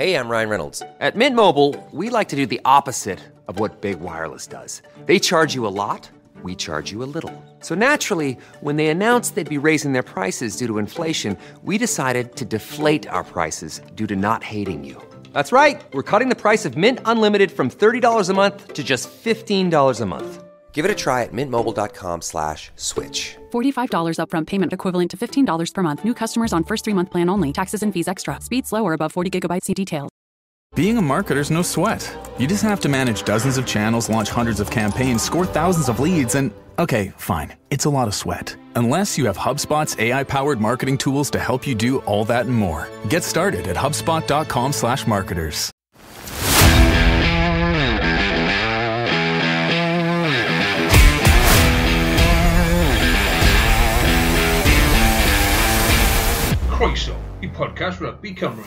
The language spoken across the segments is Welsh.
Hey, I'm Ryan Reynolds. At Mint Mobile, we like to do the opposite of what Big Wireless does. They charge you a lot, we charge you a little. So naturally, when they announced they'd be raising their prices due to inflation, we decided to deflate our prices due to not hating you. That's right. We're cutting the price of Mint Unlimited from $30 a month to just $15 a month. Give it a try at mintmobile.com slash switch. $45 upfront payment equivalent to $15 per month. New customers on first three month plan only. Taxes and fees extra. Speed slower above 40 gigabytes. See details. Being a marketer's no sweat. You just have to manage dozens of channels, launch hundreds of campaigns, score thousands of leads, and okay, fine. It's a lot of sweat. Unless you have HubSpot's AI powered marketing tools to help you do all that and more. Get started at HubSpot.com slash marketers. Croeso i podcast Rugby Cymru.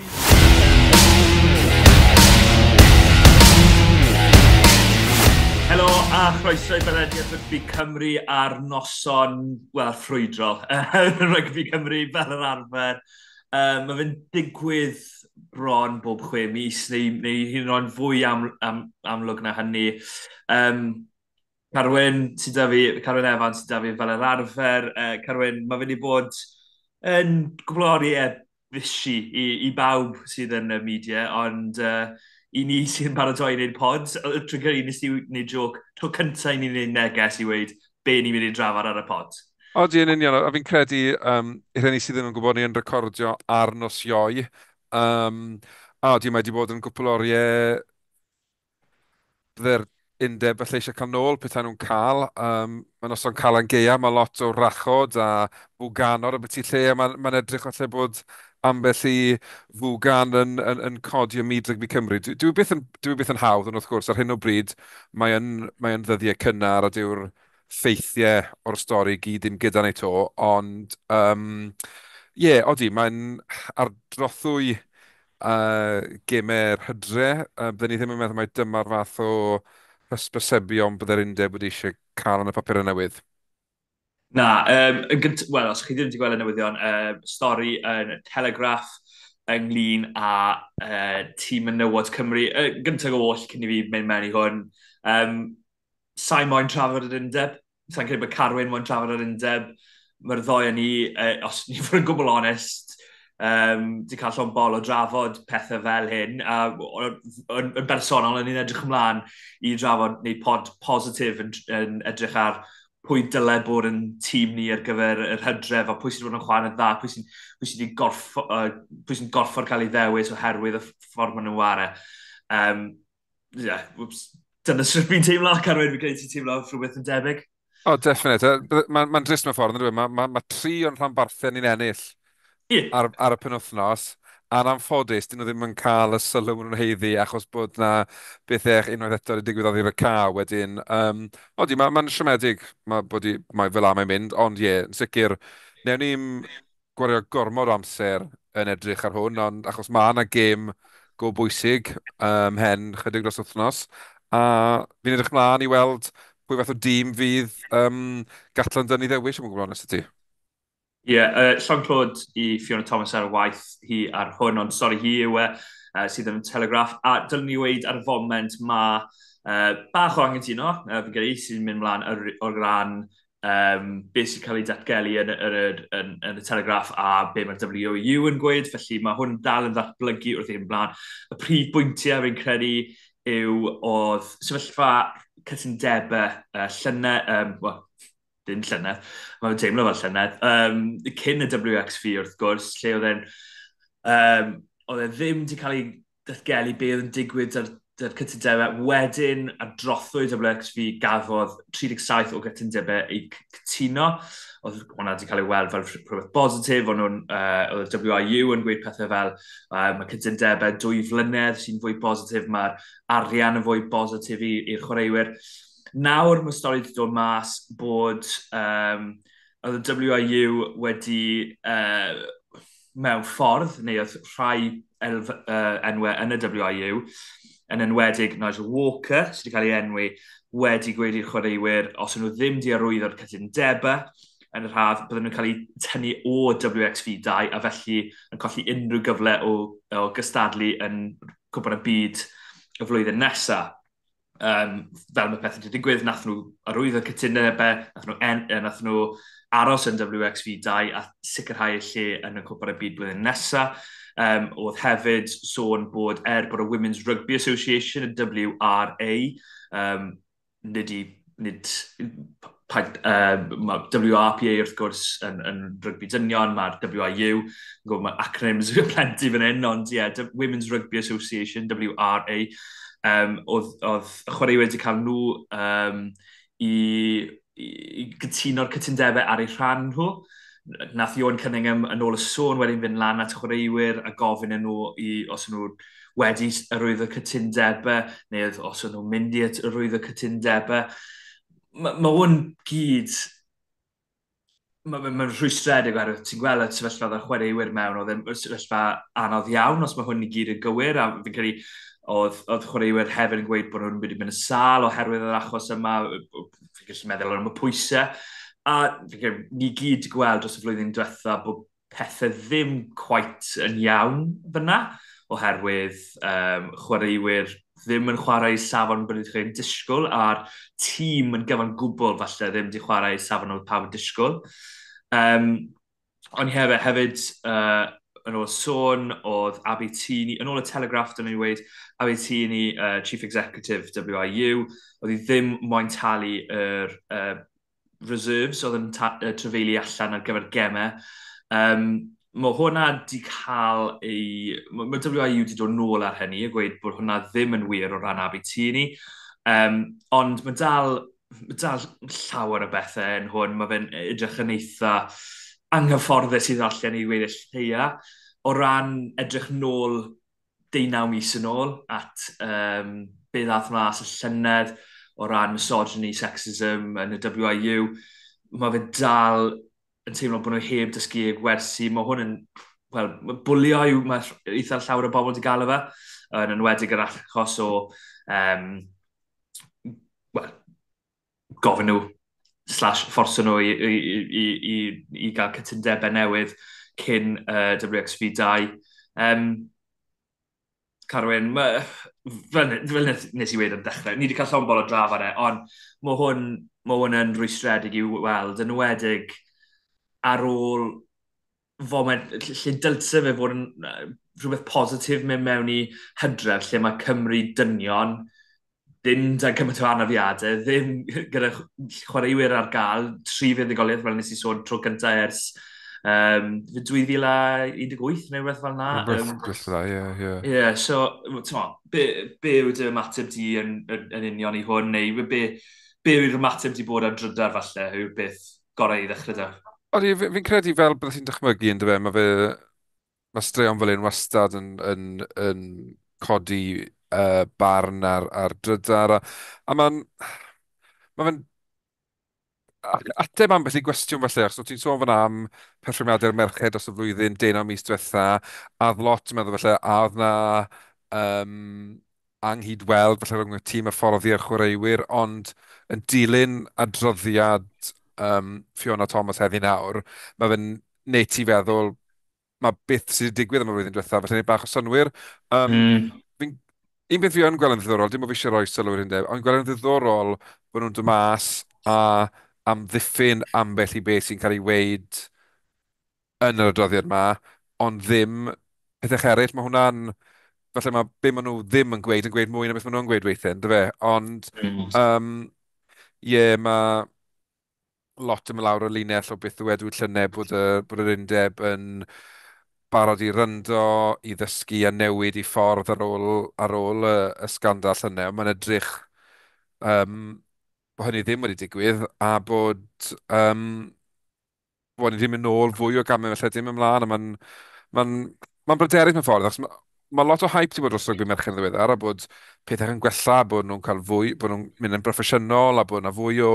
Helo a chroeso i Benediad Rygbi Cymru ar noson, wel, ffrwydro. Rygbi Cymru fel yr arfer. Um, mae fe'n digwydd bron bob chwe mis, neu, neu hyn o'n fwy am, am, amlwg na hynny. Um, Carwyn, sydd da fi, Carwyn Evans, sydd da fi fel yr arfer. Uh, Carwyn, mae fe'n i bod yn gloriau e fysi i, i bawb sydd yn y media, ond uh, i ni sy'n paratoi i wneud pods, y trigger i nes i wneud joc, tro cyntaf i ni wneud neges i weid be ni'n mynd i drafod ar y pod. O, di yn union, a fi'n credu, um, i'r hynny sydd ddim yn gwybod ni yn recordio ar nos ioi, um, a di mae wedi bod yn gwpl oriau bydde'r undeb felly eisiau cael nôl pethau nhw'n cael. Um, mae'n noson cael yn geia, mae lot o rachod a fwganor y beth i lle, a mae'n ma edrych falle bod ambell i fwgan yn, yn, yn codi y myd rygbi Cymru. Dwi, dwi, byth yn, dwi byth yn hawdd, ond wrth gwrs, ar hyn o bryd, mae'n mae ddyddiau cynnar a dyw'r ffeithiau o'r stori gyd ddim gyda neu to, ond um, ie, yeah, odi, mae'n ardrothwy uh, gemau'r hydre. Uh, Byddwn ni ddim yn meddwl mai dyma'r fath o hysbysebion byddai'r undeb wedi eisiau cael yn y papur newydd? Na, um, yn gynt... Wel, os chi ddim wedi gweld y newyddion, um, stori yn Telegraph ynglyn â uh, tîm yn Newod Cymru. Uh, gyntaf o oll cyn i fi mynd mewn i hwn. Um, Sa'i moyn trafod yr undeb. Sa'n credu bod Carwyn moyn trafod yr undeb. Mae'r ddoi yn ni, uh, os ni fod yn gwbl onest, um, di cael llon bol o drafod pethau fel hyn, a yn bersonol yn ni'n edrych ymlaen i drafod neu pod positif yn, yn edrych ar pwy dylai bod yn tîm ni ar gyfer yr hydref a pwy sy'n bod yn chwarae dda, pwy sy'n pwy sy gorff, uh, pwy sy gorffor cael ei ddewis oherwydd y ffordd maen nhw'n wario. Um, yeah, dyna sy'n fi'n teimlo, Carwyn, fi'n gwneud ti'n teimlo rhywbeth yn debyg. O, oh, definite. Mae'n ma, ma drist mewn ffordd, yn dwi. Mae ma, ma tri o'n rhan barthau ni'n ennill yeah. ar, ar y penwthnos. A'n anffodus, dyn nhw ddim yn cael y sylw yn heiddi achos bod na bethau unwaith eto wedi digwydd oddi'r y ca wedyn. Um, odi, mae'n ma, ma siomedig ma, bod i, mae fel am ei mynd, ond ie, yeah, yn sicr, newn ni'n gwario gormod o amser yn edrych ar hwn, ond achos mae yna gêm go bwysig um, hen chydig dros wythnos, a fi'n edrych mlaen i weld pwy fath o dîm fydd um, gatlan dynnu ddewis, yn gwybod honest y ti. Ie, yeah, uh, Sean Clod i Fiona Thomas ar y waith hi ar hwn, ond sori hi yw e, uh, sydd yn Telegraph. A dylwn ni weid ar y foment mae uh, bach o angytuno, uh, fi'n gyda i sy'n mynd mlaen o'r ran um, beth sy'n cael ei datgelu yn, yn, yn, yn, yn y Telegraph a be mae'r WU yn gweud, felly mae hwn dal yn ddatblygu wrth i'n blaen. Y prif bwyntiau fi'n credu yw oedd sefyllfa cytundebau uh, llynau, um, well, dim llynedd, mae'n teimlo fel llynedd. Um, cyn y WXV wrth gwrs, lle oedd e'n... Um, oedd e ddim wedi cael ei datgelu be oedd yn digwydd ar dy'r cytundebau. Wedyn, a drothwyd WXV gafodd 37 o gytundebau ei cytuno. Oedd hwnna wedi cael ei weld fel rhywbeth bositif, ond nhw'n, uh, oedd WIU yn gweud pethau fel uh, mae cytundebau dwy flynedd sy'n fwy bositif, mae'r arian yn fwy bositif i'r chwaraewyr. Nawr mae stori wedi dod mas bod um, oedd y WIU wedi uh, mewn ffordd, neu oedd rhai elf, uh, enwau yn y WIU, yn enwedig Nigel Walker, sydd wedi cael ei enwi, wedi gweud i'r chwaraewyr os nhw ddim di arwyddo'r cytundebau yn yr haf, bydden nhw'n cael eu tynnu o WXV2 a felly yn colli unrhyw gyfle o, o gystadlu yn cwbl y byd y flwyddyn nesaf um, fel mae pethau wedi digwydd, nath nhw arwyddo cytunau be, nath nhw, en, nath nhw aros yn WXV2 a sicrhau y lle yn y cwpa'r y byd blwyddyn nesaf. Um, oedd hefyd sôn bod er bod y Women's Rugby Association, y WRA, um, nid i, nid, pa, um, WRPA wrth gwrs yn, yn rygbi dynion, mae'r WIU, mae acronyms yn plenty fan hyn, ond ie, yeah, Women's Rugby Association, WRA, um, oedd, oedd chwaraewyr wedi cael nhw um, i, i, i gytuno'r cytundebau ar eu rhan nhw. Nath Ion Cunningham yn ôl y sôn wedyn fynd lan at chwaraewyr a gofyn yn nhw i, os nhw wedi arwyddo cytundebau neu os nhw'n mynd i arwyddo cytundebau. Mae ma hwn gyd mae'n ma, ma rhwystredig oherwydd ti'n gweld y sefyllfa dda chwaraewyr mewn, oedd yn sefyllfa anodd iawn os mae hwn i gyd yn gywir, a fi'n credu oedd, oedd chwaraewyr hefyd yn gweud bod nhw'n wedi mynd y sal oherwydd yr achos yma, fi'n gallu meddwl am y pwysau. A fi'n gallu, ni gyd gweld dros y flwyddyn diwetha bod pethau ddim quite yn iawn fyna, oherwydd um, chwaraewyr ddim yn chwarae safon bod ydych chi'n disgwyl, a'r tîm yn gyfan gwbl falle ddim wedi chwarae safon oedd pawb yn disgwyl. Um, ond hefyd, hefyd uh, yn ôl sôn oedd Abitini, yn ôl y Telegraph, dyna i weid, a wedi ti ni uh, Chief Executive WIU, oedd hi ddim moyn talu yr uh, reserves oedd yn uh, trefeili allan ar gyfer gemau. Um, mae hwnna wedi cael ei... Mae WIU wedi dod nôl ar hynny a gweud bod hwnna ddim yn wir o ran Abitini. Um, ond mae dal, mae dal llawer o bethau yn hwn. Mae fe'n edrych yn eitha anghyfforddus i ddarllen i wedi lleia. O ran edrych nôl deunaw mis yn ôl at um, be ddath mas y llynedd o ran misogyny, sexism yn y WIU. Mae fe dal yn teimlo bod nhw heb dysgu y gwersi. Mae hwn yn, wel, bwlio yw mae eitha llawer o bobl wedi gael efo, yn enwedig yr achos o, um, well, gofyn nhw slash fforso nhw i, i, i, i, i gael cytundebau newydd cyn uh, WXV2. Um, Carwyn, ma, fel, fel nes i wedi yn dechrau, ni wedi cael llawn bol o draf ar e, ond mae hwn, ma hwn yn rwystredig i weld, yn wedig ar ôl foment lle dylse fe fod yn rhywbeth positif mewn mewn i hydref lle mae Cymru dynion ddim da cymaint o anafiadau, ddim gyda chwaraewyr ar gael, tri fudd fel nes i sôn tro cyntaf ers Um, 2018 neu rhywbeth fel yna. Rhywbeth fel ie, ie. Ie, so, ti'n be, be yw dy ymateb di yn, yn, yn, union i hwn, neu be, be yw'r ymateb di bod ar drydar falle, yw beth gorau i ddechrau da? Odi, fi'n credu fel byddai ti'n dychmygu yn dyfe, mae fe, mae straeon fel un wastad yn, yn, yn codi uh, barn ar, ar drydar, a, a mae'n, mae fe'n ateb am beth i gwestiwn felly, achos ti'n sôn fan am perfformiadau'r merched os y flwyddyn, dena mis diwetha, a lot yn meddwl felly, a oedd na um, anghydweld felly rhwng y tîm y fforddi a'r chwaraewyr, ond yn dilyn adroddiad um, Fiona Thomas heddi nawr, mae fe'n neud ti feddwl, mae beth sydd wedi digwydd am y flwyddyn diwetha, felly neu bach o synwyr. Um, mm. Un beth fi yn gweld yn ddiddorol, dim o fi eisiau rhoi sylw i'r undeb, ond gweld yn ddiddorol bod nhw'n dymas a amddiffyn ambell i beth sy'n cael ei weid yn yr adroddiad yma, ond ddim pethau eraill. Mae hwnna'n, falle mae be maen nhw ddim yn gweud yn gweud mwy na beth maen nhw'n gweud weithiau, dy fe? Ond, mm. ie, um, yeah, mae lot yn lawr o linell o beth ddwedw llynau bod, y, bod yr undeb yn barod i ryndo, i ddysgu a newid i ffordd ar ôl, ar ôl y, y scandal llynau. Mae'n edrych um, bod hynny ddim wedi digwydd a bod, um, bod ni ddim yn ôl fwy o gamau felly ddim ymlaen a mae'n ma n, ma bryderus mewn ffordd achos mae ma lot o hype wedi bod dros rygbi merched ddiweddar a bod pethau yn gwella bod nhw'n cael fwy, bod nhw'n mynd yn broffesiynol a bod yna fwy o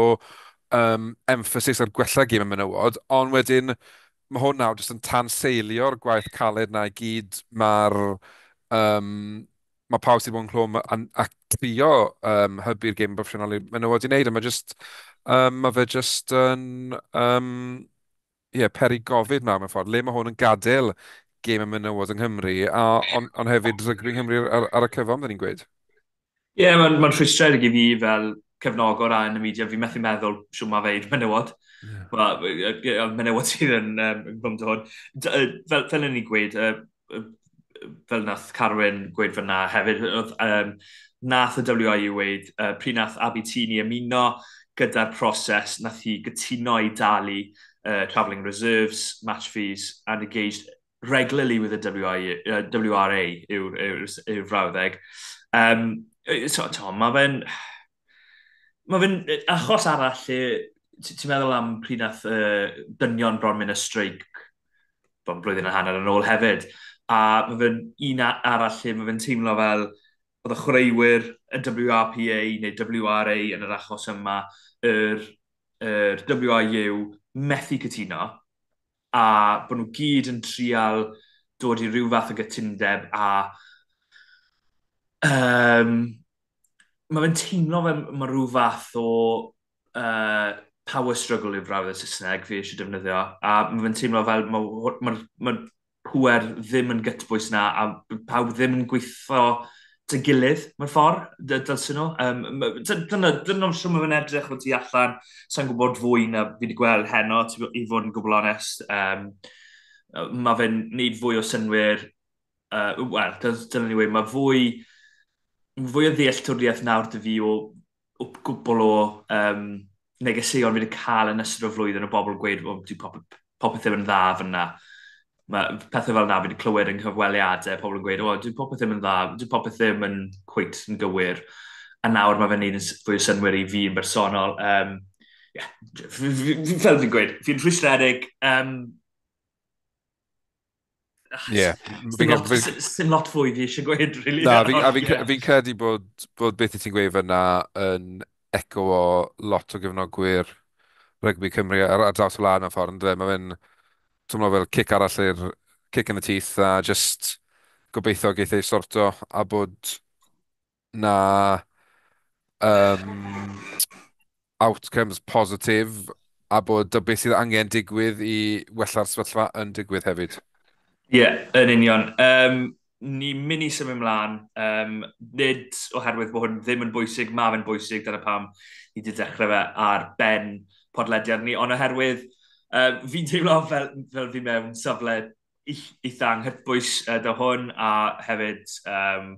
um, emphasis ar gwella gym y menywod ond wedyn mae hwn nawr jyst yn tan seilio'r gwaith caled na i gyd mae'r um, mae pawb sydd bod yn clwm ac trio um, hybu'r gêm broffesiynol maen nhw wedi wneud, a mae just, um, ma fe just yn, um, yeah, peri gofid nawr mewn ffordd. Le mae hwn yn gadael gêm y menywod yng Nghymru, a on, on hefyd rygri Nghymru ar, ar y cyfan, dyn ni'n gweud? Ie, yeah, mae'n ma rhwystredig i fi fel cefnogwr a yn y media, fi methu meddwl siw mae feid menywod. Yeah. menywod sydd yn um, hwn. Fel, fel yn ni gweud, uh, fel nath Carwyn gweud fyna hefyd, um, nath y WIU weid, uh, pryd nath Abitini ymuno gyda'r proses, nath hi gytuno i dalu uh, travelling reserves, match fees, and engaged regularly with the WIU, uh, WRA yw'r yw, yw, yw frawddeg. Um, so, to, mae fe'n... Mae fe'n achos arall lle ti'n meddwl am pryd nath uh, dynion bron mynd y streic blwyddyn a hanner yn ôl hefyd. A mae fe'n un arall lle mae fe'n teimlo fel oedd y chwaraewyr y WRPA neu WRA yn yr achos yma, yr, yr WIU, methu cytuno a bod nhw gyd yn trial dod i ryw fath o gytundeb a um, mae fe'n teimlo fe mae rhyw fath o uh, power struggle i'r frawd y Saesneg fi eisiau defnyddio a mae fe'n teimlo fel mae ma, ma, ma pwer ddim yn gytbwys na a pawb ddim yn gweithio dy gilydd, mae'r ffordd, dylsyn nhw. Um, dyna, dyna siwr mae'n edrych o ti allan, sa'n gwybod fwy na fi wedi gweld heno, i fod yn gwbl onest. Um, mae fe'n neud fwy o synwyr, uh, wel, dyna ni wedi, mae fwy, fwy o ddealltwriaeth nawr dy fi o, o gwbl o um, negeseuon fi wedi cael yn ystod o flwyddyn o bobl gweud, o, dwi popeth pop ddim yn dda fyna mae pethau fel na fi wedi clywed yn cyfweliadau, pobl yn gweud, o, dwi'n popeth ddim yn dda, dwi'n popeth ddim yn cwyt yn gywir. A nawr mae fe'n neud yn fwy o synwyr i fi yn bersonol. Um, yeah, fel fi'n gweud, fi'n rhwystredig. Um, Yeah. Sy'n lot, fwy fi eisiau gweud, really. Na, a fi'n credu bod, bod beth i ti'n gweud fyna yn eco o lot o gyfnogwyr rygbi Cymru ar, ar draws y lan yn ffordd, ynddo? Mae fe'n Twmlo fel cic arall i'r cic yn y teeth a just gobeithio geith ei sorto a bod na um, outcomes positif a bod y beth sydd angen digwydd i wella'r sefyllfa yn digwydd hefyd. Ie, yeah, yn union. Um, ni'n mynd i symud ymlaen, um, nid oherwydd bod hwn ddim yn bwysig, mae fe'n bwysig, dyna pam i wedi dechrau fe ar ben podlediad ni, ond oherwydd Um, fi'n teimlo fel, fel fi mewn safle eitha anghytbwys uh, da hwn a hefyd um,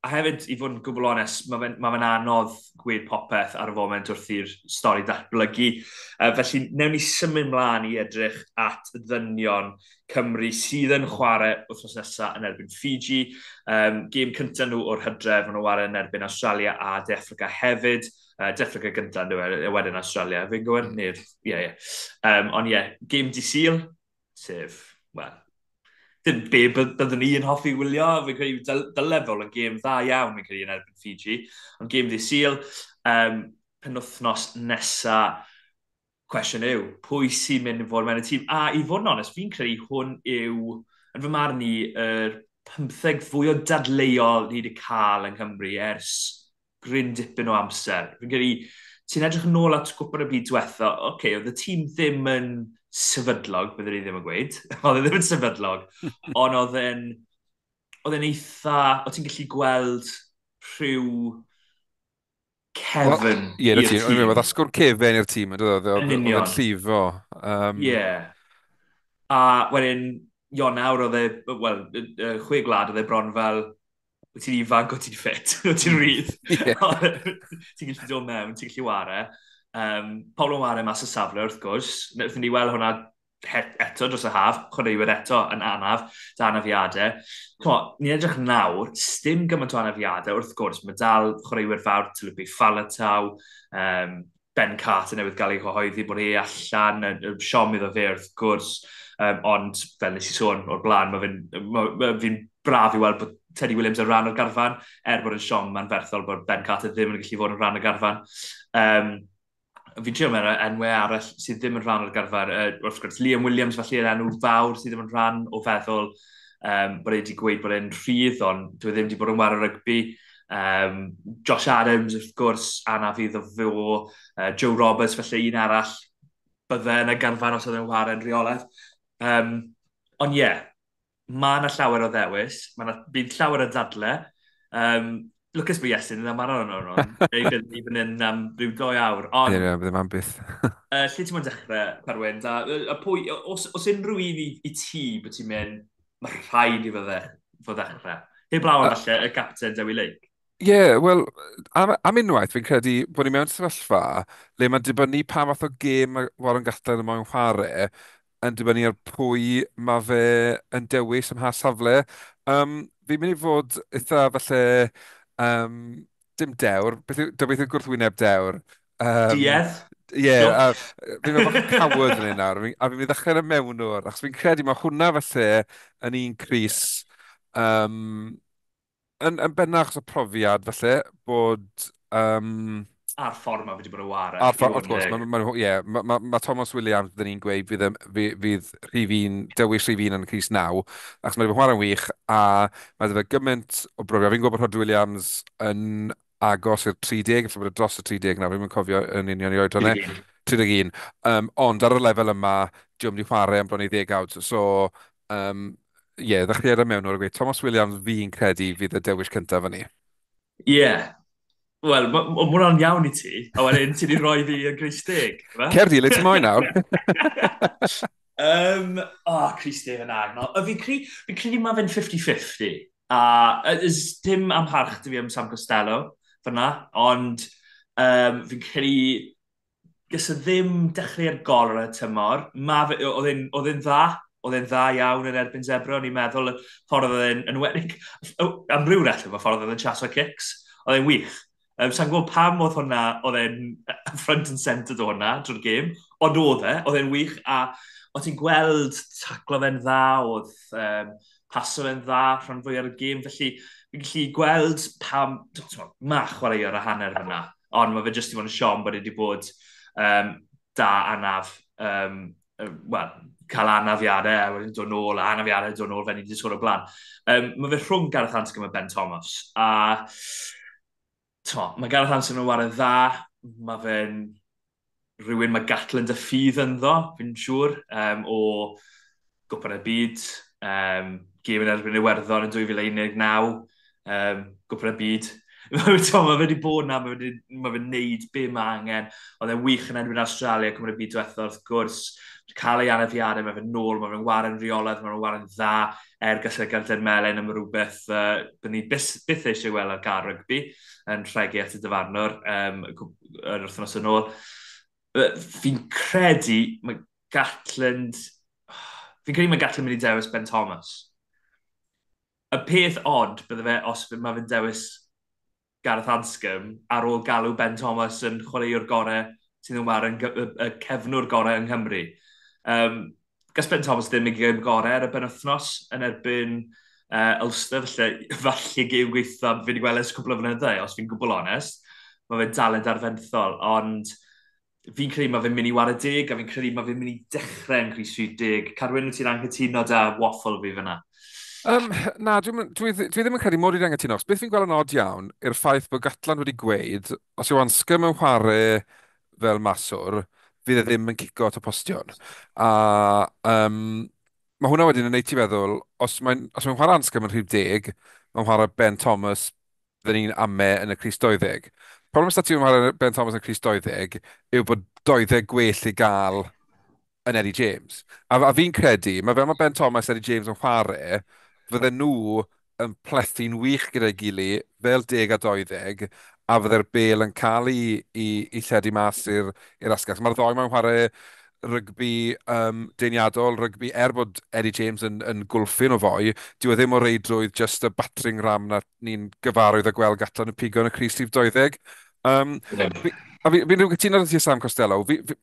a hefyd i fod yn gwbl onest mae fe'n ma anodd gweud popeth ar y foment wrth i'r stori datblygu. Uh, felly newn ni symud mlaen i edrych at ddynion Cymru sydd yn chwarae wythnos nesaf yn erbyn Fiji. Um, gêm cyntaf nhw o'r hydref yn o yn erbyn Australia a De Africa hefyd uh, Defrica gyntaf, dwi'n e wedyn Australia. Fi'n gwybod, mm. neu'r, ie, yeah, ie. Yeah. Um, ond ie, yeah, game di syl, sef, well, dim be byddwn ni yn hoffi wylio, fi'n credu dy lefel yn gêm dda iawn fi'n credu yn erbyn Fiji, ond gêm di syl, um, penwthnos nesa, cwestiwn yw, pwy sy'n mynd i fod mewn y tîm? A i fod yn onest, fi'n credu hwn yw, yn fy marn i, yr er 15 fwy o dadleuol ni wedi cael yng Nghymru ers gryn dipyn o amser. Fi'n gyrru, ti'n edrych yn ôl at gwybod y byd diwetha, oce, okay, oedd y tîm ddim yn sefydlog, byddwn i ddim yn gweud, oedd e ddim yn sefydlog, ond oedd e'n oedd e'n eitha, oedd ti'n gallu gweld rhyw cefn well, yeah, i'r tîm. Ie, oedd asgwr cefn i'r tîm, oedd e'n llifo. Ie. A wedyn, Ionawr oedd e, wel, chwe glad oedd e bron fel, wyt ti'n ifanc o ti'n ffit, o ti'n rydd. ti'n gallu dod mewn, ti'n gallu ware. Um, Pobl yn ware mas y safle wrth gwrs. Wnaethon ni weld hwnna eto dros y haf, chwaraewyr eto yn anaf, da anafiadau. Cmo, ni'n edrych nawr, stym gymaint o anafiadau wrth gwrs, mae dal chwaraewyr fawr Tylubi Falataw, um, Ben Carter newydd gael ei chyhoeddi bod ei allan, y siom iddo fe wrth gwrs, um, ond fel nes i sôn o'r blaen, mae fi'n ma, ma fi braf i weld bod Teddy Williams yn rhan o'r garfan, er bod yn siom ma'n ferthol bod Ben Carter ddim yn gallu fod yn rhan o'r garfan. Um, fi'n trio mewn enwau arall sydd ddim yn rhan o'r garfan. Uh, wrth gwrs, Liam Williams felly yn enw fawr sydd ddim yn rhan o feddwl um, bod wedi gweud bod e'n rhydd, ond dwi e ddim wedi bod yn war o rygbi. Um, Josh Adams, wrth gwrs, Anna fydd o fo, uh, Joe Roberts, felly un arall, bydde yn y garfan os oedd yn wario yn rheolaeth. Um, ond ie, yeah, mae yna llawer o ddewis, mae yna bydd llawer o ddadle. Um, Lucas Biesyn yn amar o'n o'n o'n. Even yn um, rhyw doi awr. Ond... Ie, bydd yma'n byth. uh, lle ti'n mynd dechrau, Perwyn? Da, a pwy, os, os unrhyw un i, i ti bod ti'n mynd, mae rhaid i fydde fod dechrau. Heb lawn uh, falle y captain Dewi Lake. Ie, yeah, wel, am, am unwaith fi'n credu bod ni mewn sefyllfa le mae'n dibynnu pa fath o gêm mae Warren Gatlin yma'n chwarae yn dibynnu ar pwy mae fe yn dewis ym mha safle. Um, fi'n mynd i fod eitha falle um, dim dewr, dybeithio gwrthwyneb dewr. Um, Diedd? Ie, yeah, fi'n meddwl bod cawod yn un nawr, a fi'n mynd i ddechrau y mewn o'r, achos fi'n credu mae hwnna falle yn un Cris um, yn, yn bennach o profiad felly bod um, a'r ffordd mae wedi bod yn war. A'r ffordd, wrth gwrs, mae ma, yeah, ma, ma, ma Thomas Williams, dyn ni'n gweud, fydd, fydd rhif un, dewis rhifin yn y Cris naw, achos mae'n chwarae'n wych, a mae ddefa gymaint o brofiad. Fi'n gwybod bod Rod Williams yn agos i'r 30, efallai bod y dros y 30 nawr, fi'n cofio yn union i oed hwnna. 31. Um, ond ar y lefel yma, diwm di chwarae am bron i 10 awd. So, um, ie, yeah, ddechrau ar e y mewn o'r gweud, Thomas Williams fi'n credu fydd y dewis cyntaf yn ni. Ie, yeah, Wel, ma hwnna'n iawn i ti, a wedyn ti wedi rhoi fi yn Gristeg. Cerdi, le ti moyn nawr? um, o, oh, Gristeg yn agnol. A fi'n credu, fi credu mae fe'n 50-50. A uh, dim amharch dy fi am Sam Costello fyna, ond um, fi'n credu gys y e ddim dechrau'r gorau tymor. Oedd e'n dda, oedd e'n dda iawn yn erbyn Zebra, o'n i'n meddwl y ffordd oedd e'n enwedig, am ryw rell, y ffordd oedd e'n chaso kicks, oedd e'n wych. Um, Sa'n gwybod pam oedd hwnna, oedd e'n front and centre do hwnna drwy'r gêm, ond oedd e, oedd e'n wych, a oedd ti'n gweld taclo fe'n dda, oedd um, paso fe'n dda rhan fwy ar y gêm, felly fi'n gallu gweld pam, ma chwarae ar y hanner fyna, ond mae fe jyst i fod yn siom bod wedi bod um, da anaf, um, wel, cael anafiadau, a wedyn dod nôl, a anafiadau dod nôl, fe ni wedi sôn o blaen. Um, mae fe rhwng Gareth Anscombe a Ben Thomas, a Tmo, mae Gareth Hansen yn wario dda, mae fe'n rhywun mae Gatlin dy ffydd ynddo, fi'n siŵr, um, o gwpan y byd, um, gêm yn erbyn Iwerddon yn 2019, um, gwpan y byd, mae fe wedi bod na, mae fe wedi wneud be mae angen. Oedd e'n wych yn enwyn Australia, cymryd byd diwethaf wrth gwrs. Cael ei anafiadau, mae fe'n nôl, mae fe'n waren reolaeth, mae fe'n waren dda er gallai Gerdyn Melen am rhywbeth uh, bydd ni byth, byth eisiau gweld ar gar rygbi yn rhegu at y dyfarnwr um, yn wythnos yn ôl. Fi'n credu mae Gatland... Fi'n credu mae Gatland mynd i dewis Ben Thomas. Y peth odd bydde fe os mae fe'n dewis Gareth Anscombe ar ôl galw Ben Thomas yn chwaraewr gorau sy'n yn war yn y cefnwr gorau yng Nghymru. Um, Gas Ben Thomas ddim yn gym gorau ar y ben wythnos yn erbyn uh, Ulster, felly falle gym gweithio fi wedi gweld ys cwbl o flynyddau, os fi'n gwbl onest. Mae fe'n dalent arfenthol, ond fi'n credu mae fe'n mynd i war y dig, a fi'n credu mae fe'n mynd i dechrau yn Cris 10. Carwyn, wyt ti'n anghytuno da waffle fi fyna? Um, na, dwi, dwi, dwi ddim yn credu mod i'n angytuno. Beth fi'n gweld yn od iawn yw'r ffaith bod Gatlan wedi gweud, os yw ansgym yn chwarae fel maswr, fydd e ddim yn cico at y postion. A um, mae hwnna wedyn yn neud ti feddwl, os mae'n mae chwarae Anscym yn rhif deg, mae'n chwarae Ben Thomas fydden ni'n ame yn y Cris 20. Problem sydd ti'n chwarae Ben Thomas yn y Cris 20 yw bod 20 gwell i gael yn Eddie James. A, a fi'n credu, mae fel mae Ben Thomas Eddie James yn chwarae, fydden nhw yn plethu'n wych gyda'i gili fel 10 a 20 a fydde'r bel yn cael ei, i, i lledu mas i'r asgell. Mae'r ddoi mewn chwarae rygbi um, deuniadol, rygbi, er bod Eddie James yn, yn gwlffin o foi, dyw e ddim o reidrwydd just y battering ram na ni'n gyfarwydd a gweld gatan y pigo yn y Cris Lif 20. Um, yeah. a fi'n rhywbeth ti'n arwyth i Sam Costello, fi, fi,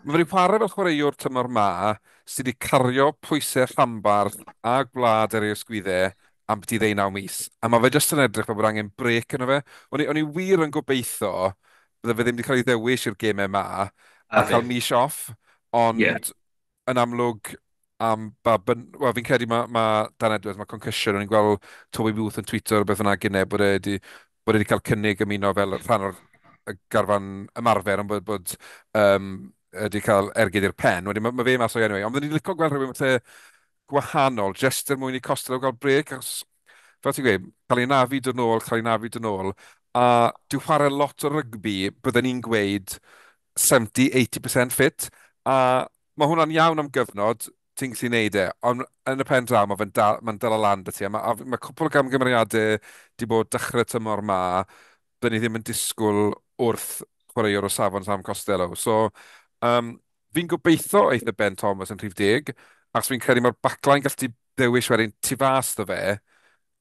Mae wedi chwarae fel chwaraewr tymor ma sydd wedi cario pwysau rhambarth a gwlad ar ei ysgwyddau am beth i ddeunaw mis. A mae fe jyst yn edrych fel bod angen brec yno fe. O'n i, on i wir yn gobeithio bydde fe ddim wedi cael ei ddewis i'r gemau ma a, a cael mis off. Ond yeah. yn amlwg, am Babyn... Wel, fi'n credu mae ma Dan Edwards, mae concussion, o'n i'n gweld Toby Booth yn Twitter o beth yna gynnau bod e wedi bod wedi cael cynnig ymuno fel rhan o'r garfan ymarfer, ond bod, bod um, wedi cael ergyd i'r pen, wedyn mae ma fe mas o'i enw ond ni'n licio gweld rhywun lle gwahanol, jyst er mwyn i Costello gael brec, fel ti'n gweud, cael ei nafu dyn ôl, cael ei nafu dyn ôl, a dwi'n chwarae lot o rygbi, byddwn ni'n gweud 70-80% fit, a mae hwnna'n iawn am gyfnod, ti'n gallu neud e, ond yn y pen draw mae fe'n dal, ma dal o lan beth i, e. a mae ma cwpl o gamgymeriadau wedi bod dechrau tymor ma, byddwn ni ddim yn disgwyl wrth chwaraewr o safon Sam Costello. So, Um, fi'n gobeithio eith y Ben Thomas yn rhif deg, achos fi'n credu mae'r backline gallu dewis wedyn tu fas ddo fe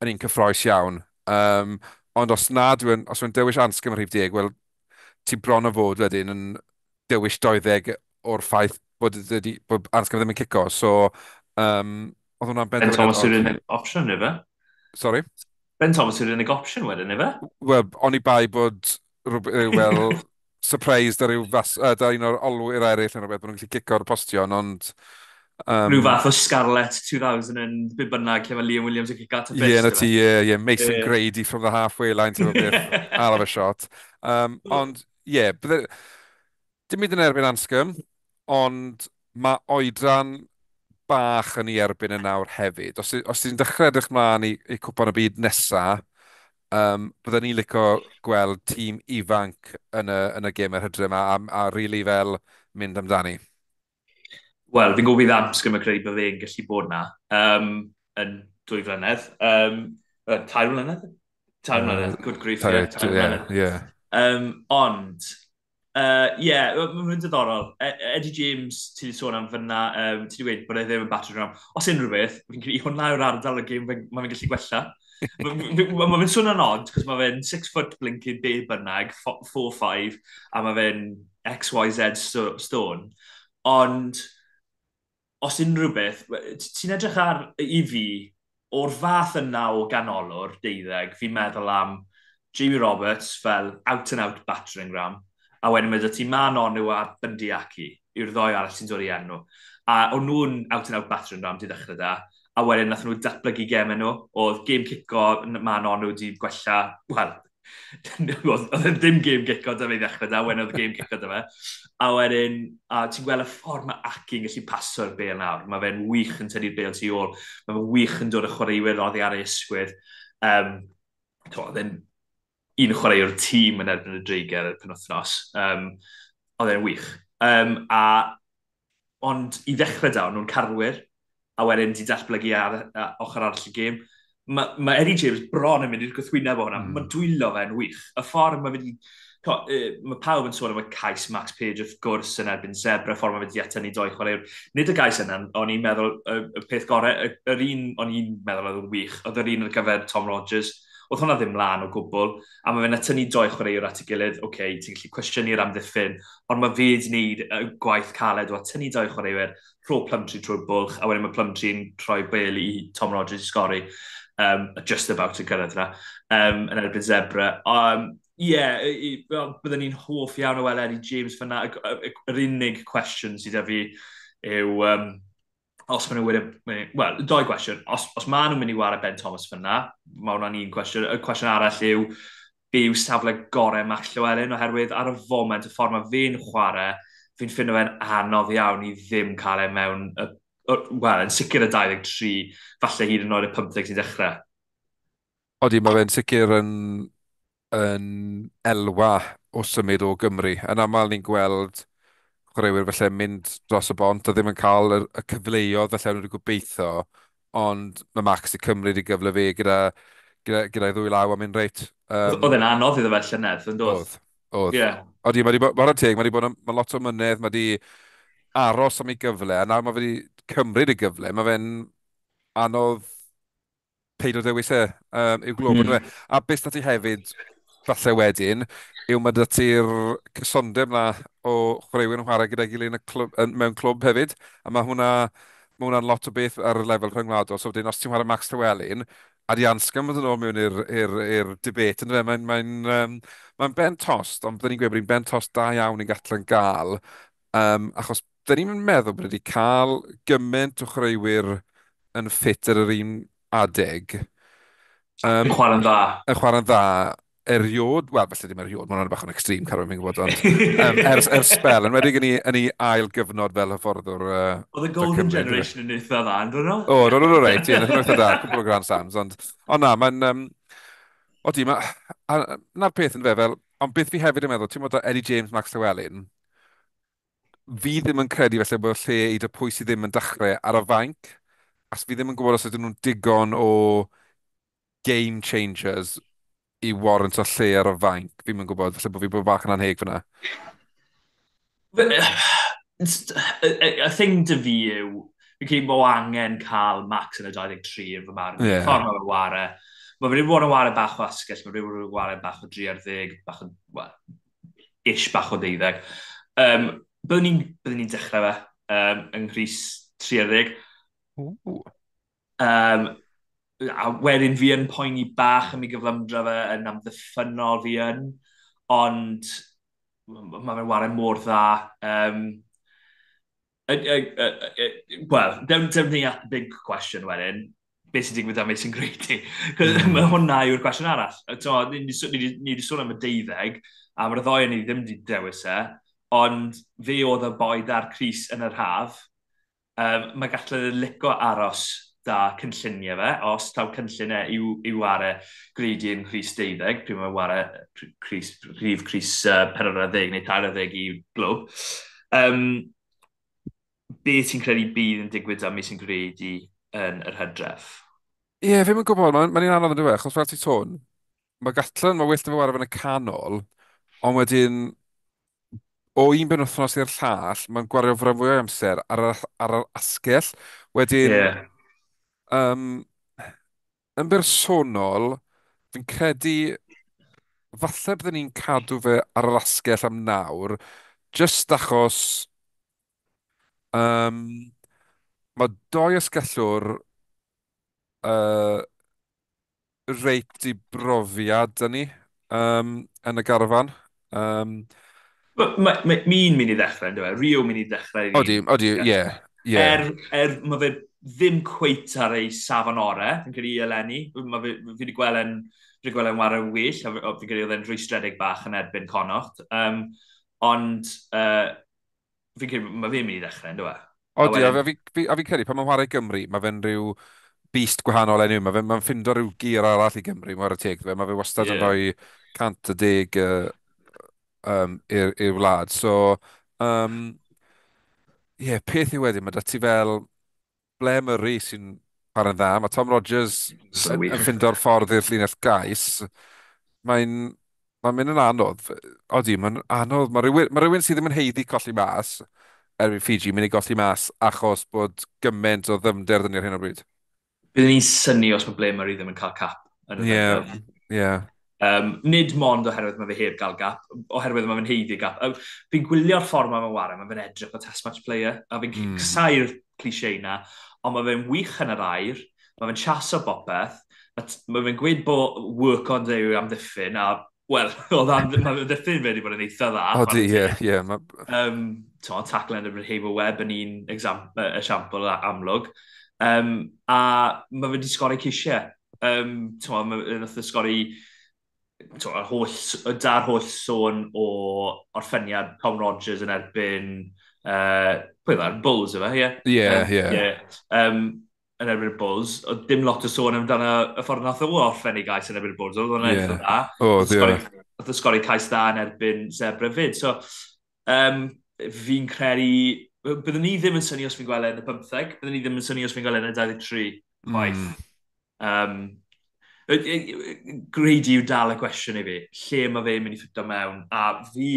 yn un cyffroes iawn. Um, ond os na, dwi'n, os dwi'n dewis ansgym yn rhif deg, wel, ti bron o fod wedyn yn dewis 20 o'r ffaith bod, bod, bod ansgym ddim yn cico. So, um, oedd hwnna'n. Ben Thomas yw'r unig opsiwn, efe? Sorry? Ben Thomas yw'r unig opsiwn wedyn, efe? Wel, o'n i bai bod... Wel, surprised ar yw fas, uh, da un o'r olwyr eraill yn rhywbeth, bod nhw'n gallu cico'r postion, ond... Um, Rhyw fath o Scarlett 2000 yn byd bynnag lle mae Liam Williams yn cic at y best. Ie, na ti, e? ie, Mason yeah. Grady from the halfway line, ti'n rhywbeth, ar of a shot. Um, ond, ie, yeah, bydde... dim mynd yn erbyn Anscom, ond mae oedran bach yn ei erbyn y nawr hefyd. Os, os ti'n dechrau edrych mlaen i, i cwpan y byd nesaf, um, byddwn ni'n licio gweld tîm ifanc yn y, yn y gêm yr hydre yma a, a rili really fel mynd amdani? Wel, fi'n gobeithio amsgym y credu bydd e'n gallu bod na um, yn dwy flynedd. Um, uh, tair flynedd? Tair mm, flynedd, good grief. Tair, yeah, tair yeah, yeah. Um, ond, ie, uh, yeah, mae'n diddorol. E, Eddie James, ti wedi sôn am fyna, um, ti wedi gweud bod e ddim yn batter round. Os unrhyw beth, fi'n credu hwnna yw'r ardal y gêm mae'n gallu gwella. Mae fe'n yn odd, cos mae fe'n 6 foot blinking be bynnag, 4-5, a mae fe'n XYZ stone. Ond, os unrhyw beth, ti'n edrych ar i fi, o'r fath yna o ganolor, deuddeg, fi'n meddwl am Jamie Roberts fel out-and-out -out battering ram, a wedyn meddwl ti man onw a Bundyaki, yw'r ddoi arall sy'n dod i enw. A o'n nhw'n out-and-out battering ram di ddechrau da, a wedyn nath nhw datblygu gem nhw, oedd game cico man o'n nhw wedi gwella, wel, oedd e ddim game cico dyma i ddechrau da, wedyn oedd game cico dyma. A wedyn, a ti'n gweld y ffordd mae Aki yn gallu paso'r bel nawr. Mae fe'n wych yn tynnu'r bel tu ôl. Mae fe'n wych yn dod y chwaraewyr oedd ar ei ysgwydd. Um, oedd e'n un chwaraewr tîm yn erbyn y dreiger y penwthnos. Um, oedd e'n wych. Um, a, ond i ddechrau dawn, nhw'n carwyr, a wedyn di datblygu ar, ar ochr arall y gêm. Mae ma Eddie James bron yn mynd i'r gwrthwyneb o hwnna. Mm. Mae dwylo fe'n wych. Y ffordd mae wedi... Mae pawb yn sôn am y cais Max Page wrth gwrs yn erbyn Zebra, ffordd mae wedi atyn ni doi chwaraewr. Nid y gais yna, o'n i'n meddwl y, y peth gorau, yr un o'n i'n meddwl oedd yn wych, oedd yr un ar gyfer Tom Rogers, oedd hwnna ddim lan o gwbl, a mae fe'n atynnu doi chwaraewr at ei gilydd, oce, okay, ti'n gallu cwestiynu'r amddiffyn, ond mae fe wedi gwneud y gwaith caled o atynnu doi chwaraewr rho Plumtree trwy'r bwlch, a wedyn mae Plumtree'n troi bel i Tom Rogers i sgori, um, just about to cyrraedd yna, um, yn erbyn Zebra. Um, Ie, yeah, byddwn ni'n hoff iawn o weld Eddie James fyna. Yr unig cwestiwn sydd â fi yw, um, os maen nhw wedi... Wel, doi gwestiwn. Os, os maen nhw'n mynd i wario Ben Thomas fyna, mae hwnna'n un cwestiwn. Y cwestiwn arall yw, be yw safle gorau Mac Llywelyn oherwydd ar y foment y ffordd mae fe'n chwarae fi'n ffindio fe'n anodd iawn i ddim cael ei mewn, wel, yn sicr y 23, falle hyd yn oed y 15 sy'n dechrau. Odi, mae fe'n sicr yn, yn elwa o symud o Gymru. Yn aml ni'n gweld chwaraewyr felly mynd dros y bont a ddim yn cael y, y cyfleoedd felly nhw wedi gobeithio, ond mae Max i cymryd i gyfle fe gyda gyda, gyda ddwy law am un reit. Um, oedd e'n anodd iddo fe llynedd, yn dod? Oedd, Oedd. Yeah. Oeddi, mae wedi teg, mae wedi bod yn lot o mynydd, mae wedi aros am ei gyfle, a nawr mae wedi cymryd y gyfle, mae fe'n anodd peidio dewis e um, i'w glwb. Mm. E. A beth da ti hefyd, falle wedyn, yw mae da ti'r cysondeb na o chwaraewyr yn chwarae gyda'i gilydd mewn clwb hefyd, a mae hwnna, mae hwnna'n lot o beth ar y lefel rhyngwladol. So, wedyn, os ti'n chwarae Max Llywelyn, Arianska yn ôl mewn i'r debate yn. Mae'n mae um, mae ben tost, ond byddwn ni'n gweud bod ni'n ben tost da iawn i gallu'n gael. Um, achos byddwn ni'n meddwl bod wedi cael gymaint o chreuwyr yn ffit ar yr un adeg. Um, yn chwarae'n dda. Yn chwarae'n dda eriod, wel, felly ddim eriod, mae'n bach o'n extrem, Carwyn, fi'n gwybod, ond um, ers, er spel, yn wedi gen yn ei ail gyfnod fel hyfforddwr... Uh, Oedd y Golden Generation yn eitha dda, yn dod o? O, roedd o'n reit, ie, yn eitha dda, cwbl o Grand Slams, ond, ond na, mae'n... Um, o di, na'r peth yn fe fel, ond beth fi hefyd yn meddwl, ti'n meddwl Eddie James, Max Llewelyn, fi ddim yn credu felly bod lle i dy pwy sydd ddim yn dechrau ar y fainc, as fi ddim yn gwybod os ydyn nhw'n digon o game changers i warrant o lle ar y fainc. Fi'n mynd gwybod, felly bod fi bod bach yn anheg fyna. Y thing dy fi yw, fi'n credu bod angen cael Max yn y 23 yn fy marw. Yeah. Ffordd mae'n wario. Mae rhywun yn wario bach o asgell, mae rhywun yn wario bach o 30, bach o, well, ish bach o 12. Um, byddwn ni'n ni dechrau fe um, yng Nghyris 30. Ooh. Um, a wedyn fi yn poeni bach am ei gyflymdra fe yn amddiffynol fi yn, ond mae fe'n wario mor dda. Um, Wel, dewn ni at the big question wedyn, beth sy'n digwydd am Mason Grady? Mae hwnna yw'r cwestiwn arall. So, ni wedi sôn am y deuddeg, a mae'r ddoi ni ddim wedi dewis e, ond fe oedd y boi da'r Cris yn yr haf. Um, mae gallu lico aros da cynlluniau fe, os taw cynlluniau yw, yw are greidi yn Cris 12, pryd mae'n ware Cris, rhif Cris uh, 40 neu 30 i glwb. Um, be ti'n credu bydd yn digwydd am mis yn greidi yn yr hydref? Ie, yeah, fi'n gwybod, mae'n ma, un anodd yn dweud, achos fel ti tôn, mae gallan, mae wyllt da fe waraf yn y canol, ond wedyn o un ben benwthnos i'r llall, mae'n gwario fwy fwy o amser ar ar yr asgell. Wedyn, yeah. Um, yn bersonol, fi'n credu falle byddwn ni'n cadw fe ar yr asgell am nawr, just achos um, mae doi asgellwr uh, reit i brofiad yn ni um, yn y garfan. Um, Mae mi'n mynd i ddechrau, ynddo fe? Rio mynd i ddechrau. Odi, odi, ie. Yeah, yeah. Er, er mae fe ddim cweit ar ei safon ore, yn credu eleni. Fi, wedi gweld yn Rwy'n gweld yn wario well, a fi'n credu oedd e'n rwystredig bach yn erbyn conocht. Um, ond uh, fi'n credu, mae fi'n mynd i ddechrau, ynddo e? O, di, a fi'n credu, pan mae'n wario Gymru, mae fe'n rhyw beast gwahanol enw. Mae fe'n ma ffindo rhyw gyr arall i Gymru, mae'n teg. E? Mae fe wastad yeah. yn rhoi cant a deg uh, um, i'r wlad. So, um, yeah, peth i wedyn, mae da ti fel Ble Murray sy'n par yn dda. Mae Tom Rogers yn, yn ffindo'r ffordd i'r llinell gais. Mae'n mae mynd yn anodd. Odi, mae'n anodd. Mae rhywun, ma rhywun sydd ddim yn heiddi colli mas erbyn Fiji mynd i golli mas achos bod gymaint o ddymder dyn ni ar hyn o bryd. Byddwn ni'n syni os mae ble Murray ddim yn cael cap. Ie, ie. Yeah, yeah. Um, nid mond oherwydd mae fe heb gael gap, oherwydd mae fe'n heiddi gap. Um, fi'n gwylio'r ffordd mae fe'n wario, mae fe'n edrych o test match player, a fi'n mm. cysau'r cliché na, ond mae fe'n wych yn yr air, mae fe'n chas o bopeth, mae fe'n gweud bod work on day yw amddiffyn, a Wel, oedd amddiffyn fe wedi bod yn eitha dda. O di, ie, ie. Um, to, taclen y Brhebo Web yn un esiampl amlwg. Um, a mae fe wedi sgori ceisiau. Um, to, nath y sgori to, yr holl, y da'r holl sôn o orffeniad Tom Rogers yn erbyn uh, pwy fa'r Bulls yma, ie? Ie, ie. Yn erbyn y Bulls, o, dim lot o sôn amdano y ffordd nath o orffen i gais yn erbyn y Bulls, oedd o'n eitha da. O, ddio. Oedd y sgori cais da yn erbyn Zebra fyd. So, um, fi'n credu... Byddwn ni ddim yn syni os fi'n gweld e yn y 15, byddwn ni ddim yn syni os fi'n gweld e yn y 23, chwaith. Mm. Um, greidi yw dal y cwestiwn i fi, lle mae fe'n mynd i ffito mewn, a fi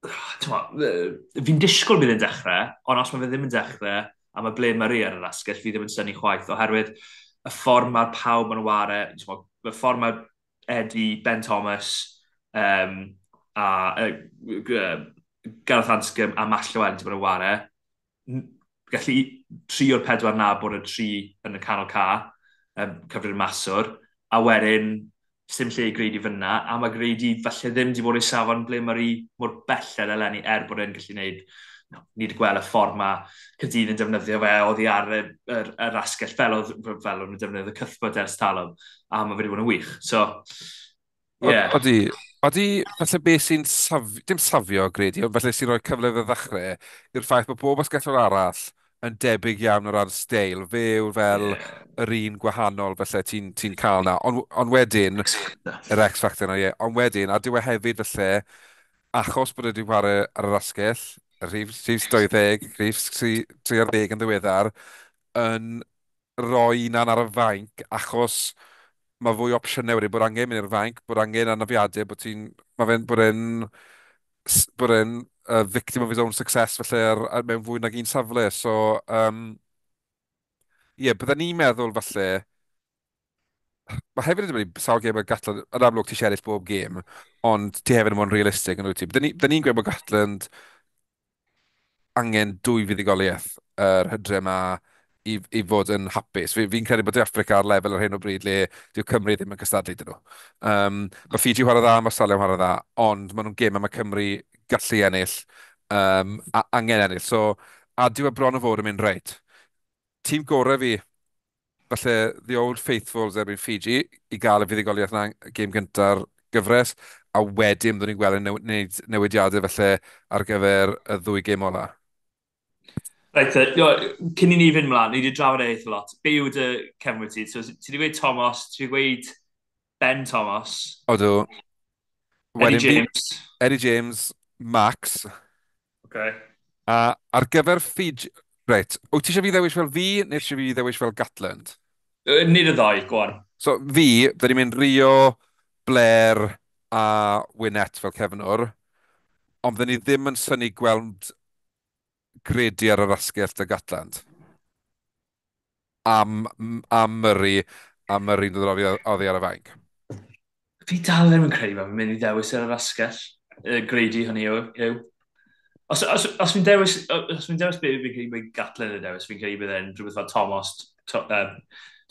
fi'n disgwyl bydd yn dechrau, ond os mae fe ddim yn dechrau, a mae ble Murray ar yr asgell, fi ddim yn syni chwaith, oherwydd y ffordd mae'r pawb yn ware, y ffordd mae Eddie, Ben Thomas, um, a uh, Gareth Anscombe a Matt Llewen yn ware, gallu tri o'r pedwar na bod y tri yn y canol ca, um, cyfri'r maswr, a wedyn ddim lle i greidi fyna, a mae greidi falle ddim wedi bod ei safon ble mae'r mor belled eleni er bod e'n gallu gwneud no, ni wedi gweld y ffordd mae Cydydd yn defnyddio fe oedd hi ar y, yr, yr asgell fel oedd fel yn defnyddio cythbod ers talwm, a mae fe wedi bod yn wych. So, yeah. Odi, odi, falle beth sy'n safio, dim safio greidi, ond falle sy'n rhoi cyfle fe ddechrau i'r ffaith bod bob asgell o'r arall yn debyg iawn o ran steil. Fe yw fel yeah. yr un gwahanol felly ti'n ti cael na. Ond on wedyn, yr X Factor na, ie. Yeah. Ond wedyn, a dyw e hefyd felly, achos bod wedi chwarae ar yr asgell, y rhif, rhif 20, rhif 30 yn ddiweddar, yn roi na'n ar y fainc achos mae fwy opsiynau wedi bod angen mynd i'r fainc, bod angen anafiadau, bod ti'n... Mae fe'n bod e'n... bod e'n uh, victim of his own success felly ar, ar mewn fwy nag un safle. So, um, ie, yeah, byddwn ni'n meddwl falle, mae hefyd yn dweud sawl gêm y Gatland, yn amlwg ti siarad bob gêm, ond ti hefyd yn mwyn realistig yn wyt ti. Byddwn ni'n gweud bod Gatland angen dwy fuddigoliaeth yr er hydre yma i, i fod yn hapus. Fi'n fi credu bod y Africa ar lefel ar hyn o bryd le dyw Cymru ddim yn cystadlu dyn nhw. Um, mae Fiji chwarae dda, mae Salem chwarae dda, ond maen nhw'n gêm am y Cymru gallu ennill, um, a angen ennill. So, a diwedd bron o fod yn mynd reit. Tîm gorau fi, falle the old faithfuls erbyn Fiji, i gael y fuddigoliaeth na gêm gyntaf gyfres, a wedyn byddwn ni'n gweld yn newid, newidiadau felly ar gyfer y ddwy gêm ola. Reit, cyn i ni fynd mlaen, ni wedi drafod e eith lot. Be yw dy cefnwyr ti? So, ti wedi gweud Thomas, ti wedi gweud Ben Thomas. O, do. Eddie James. Eddie James, Max. Okay. A ar gyfer Fiji... Reit, wyt ti eisiau fi ddewis fel fi, neu eisiau fi ddewis fel Gatland? Uh, nid y ddau, gwan. So fi, dda ni'n mynd Rio, Blair a Wynette fel cefnwr, ond dda ni ddim yn syni gweld gredu ar yr asgell y Gatland. Am, am Murray, am Murray'n dod oddi ar y fainc. Fi dal ddim yn credu mae'n mynd i ddewis ar yr asgell y greidi hynny yw. yw. Os, os, os fi'n dewis, os fi'n dewis beth fi'n credu bod Gatlin yn dewis, fi'n credu bydd e'n rhywbeth fel Thomas, to, um,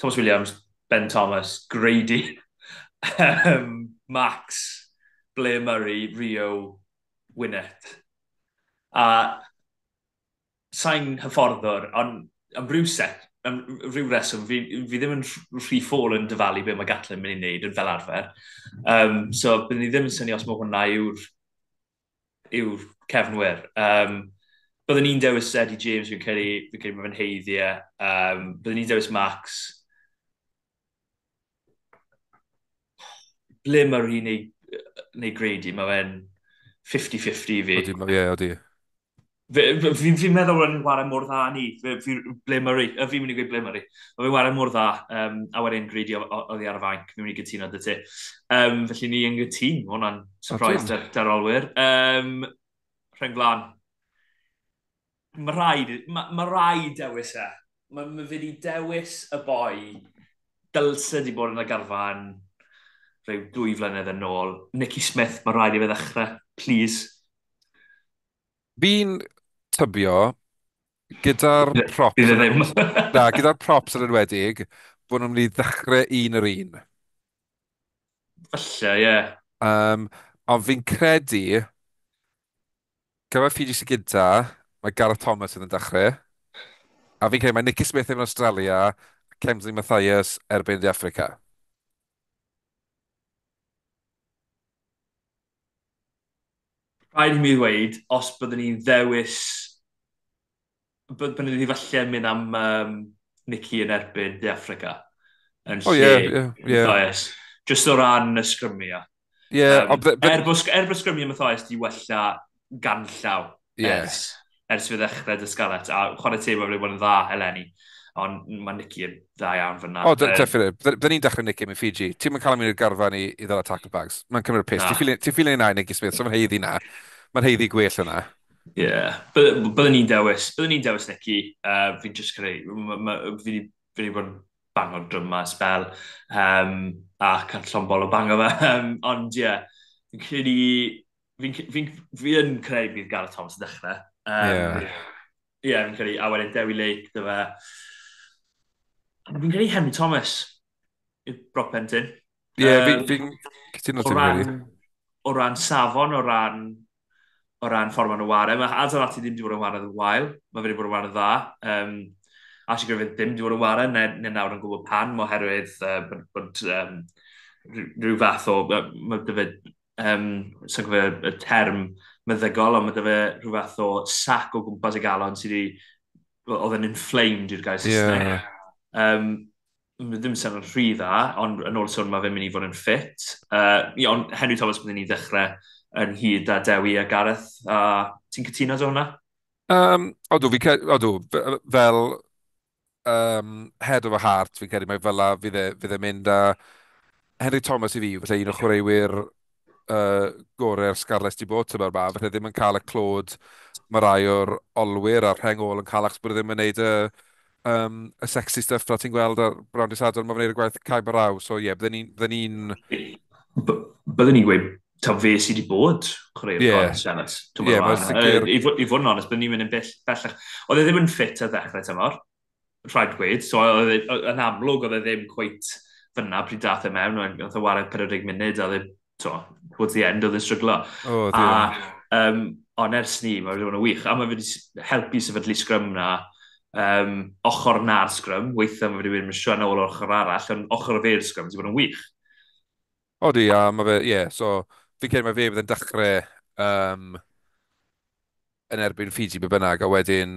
Thomas Williams, Ben Thomas, Grady, um, Max, Blair Murray, Rio, Wynette. A sain hyfforddwr, ond am rhyw set, am rhyw reswm, fi, fi ddim yn rhy ffôl yn dyfalu beth mae Gatlin mynd i wneud yn fel arfer. Um, so, byddwn ni ddim yn syni os mae hwnna yw'r yw cefnwyr. Um, byddwn ni'n dewis Eddie James, fi'n credu, fi'n credu mae'n heiddiau. Um, byddwn ni'n dewis Max. Ble mae'r hi'n neu, neu gredu? Mae fe'n 50-50 fi. Odi, ie, odi. Fi'n fi, fi meddwl bod yn wario mor dda ni, fi, ble Murray, a fi'n mynd i gweud ble Murray, a fi'n wario mor dda, um, a wedyn greidi oedd i ar y fainc, fi'n mynd i gytuno dy ti. Um, felly ni yn gytun, mae hwnna'n surprise der, der olwyr. Um, Rhen glan, mae rhaid, mae ma rhaid dewis e. Mae ma fi wedi dewis y boi, dylse di bod yn y garfan rhyw dwy flynedd yn ôl. Nicky Smith, mae rhaid i fe ddechrau, please. Fi'n tybio gyda'r props... Bydd e ddim. Na, gyda'r props yn enwedig, bod nhw'n mynd i ddechrau un yr un. Falle, ie. Yeah. Um, ond fi'n credu, gyfer Fiji sy'n gyda, mae Gareth Thomas yn dechrau. A fi'n credu mae Nicky Smith yn Australia, Kemsley Mathias erbyn Di Africa. Rhaid i mi ddweud, os byddwn ni'n ddewis byddwn ni falle mynd am um, Nicky yn erbyn De Africa. Yn oh, lle, yeah, yeah, yeah. Just o ran y sgrymiau. Yeah, um, er, bod, Er bod sgrymiau Mathias di wella gan llaw. Yes. Ers, ers fe ddechrau dy Scarlett. A chwarae teg mae'n rhywun yn dda, Eleni. Ond mae Nicky yn dda iawn fyna. O, oh, definitely. Bydden ni'n dechrau Nicky yn Fiji. Ti'n mynd cael am i'r garfan i, i ddod â tackle bags. Mae'n cymryd pus. Ti'n ffilin ei na, Nicky Smith, so mae'n heiddi na. Mae'n heiddi gwell yna. Ie, yeah. byddwn ni'n dewis, byddwn ni'n dewis Nicky, uh, fi'n just creu, fi wedi bod yn bango'r drwm ma spel, um, a cael llombol o bango fe, um, ond ie, yeah, fi'n credu, fi'n fi, fi, yn creu bydd Gareth Thomas yn dechrau. Um, yeah. Ie, yeah, fi'n credu, a wedyn Dewi Lake, dy fe. Fi'n credu Henry Thomas, i'r Brock Penton. Ie, yeah, um, fi'n cytuno ti'n credu. O ran safon, o ran o ran ffordd ma'n ware. Mae Antonati ddim wedi bod yn wared yn wael, mae wedi bod yn wared dda. Um, Asi Griffith ddim wedi bod yn wared, neu, neu nawr yn gwybod pan, oherwydd uh, bod, bod um, rhyw fath o, mae dy fe, um, sy'n gwybod y term meddygol, ond mae dy fe rhyw fath o sac o gwmpas y galon sydd wedi, oedd yn inflamed i'r gael Saesneg. Yeah. Um, ddim sy'n rhy dda, ond yn ôl sôn mae fe'n mynd i fod yn ffit. Uh, ond Henry Thomas byddwn ni ddechrau yn hyd a Dewi a Gareth. A ti'n cytuno dy hwnna? Um, odw, fi, odw, fel um, head of a heart, fi'n credu mai fel a fydd e'n e mynd a Henry Thomas i fi, felly un o chwaraewyr uh, gorau'r Scarlett di bod yma'r ma, felly ddim yn cael y clod mae rai o'r olwyr a'r rhengol yn cael achos bod e ddim yn neud y, um, y sexy stuff na ti'n gweld ar Brown Disadol, mae'n gwneud y gwaith caib ar aw, so ie, yeah, byddwn ni'n... Byddwn ni'n gweud ta fe sydd wedi bod chwarae'r yeah. Senate. Ie, yeah, uh. I, i fod yn onest, byddwn ni'n mynd yn bell, bellach. Oedd e ddim yn ffit ar ddechrau tymor, rhaid gweud, so oedd e- yn amlwg oedd e ddim cweit fyna pryd dath e mewn, oedd e wario 40 munud, oedd e, e to, towards the end, oedd e'n stryglo. Oh, a, um, ond ers ni, mae wedi bod yn wych, a mae wedi helpu sefydlu sgrym na, um, ochr na'r sgrym, weithio mae wedi bod yn mysio yn ôl ochr arall, ond ochr y fe'r sgrym wedi bod yn wych. O di, a mae fe, ie, yeah, so fi'n credu mae fe bydd yn dechrau um, yn erbyn Fiji be bynnag, a wedyn,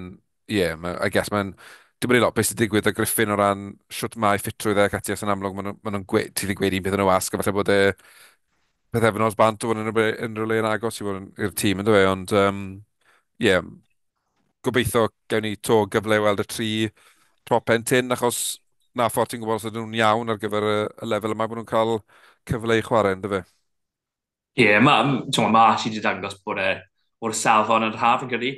ie, yeah, I guess mae'n, dim ond i lot beth sy'n digwydd o Griffin o ran siwt mae ffitrwydd ac ati, os yn amlwg, maen nhw'n gweud, ti'n gweud un peth yn y wasg, a falle bod e pethefnos bant o fod yn unrhyw le yn agos i fod i'r tîm yn dweud, ond, ie, um, yeah, gobeithio gawn ni to gyfle weld y tri top pentyn, achos na ffordd ti'n gwybod os ydyn nhw'n iawn ar gyfer y, y lefel yma, bod nhw'n cael cyfle i chwarae, ynddo fe? Ie, yeah, mae ma, ma Ashi wedi dangos bod e o'r safon yn rhaf yn gyda.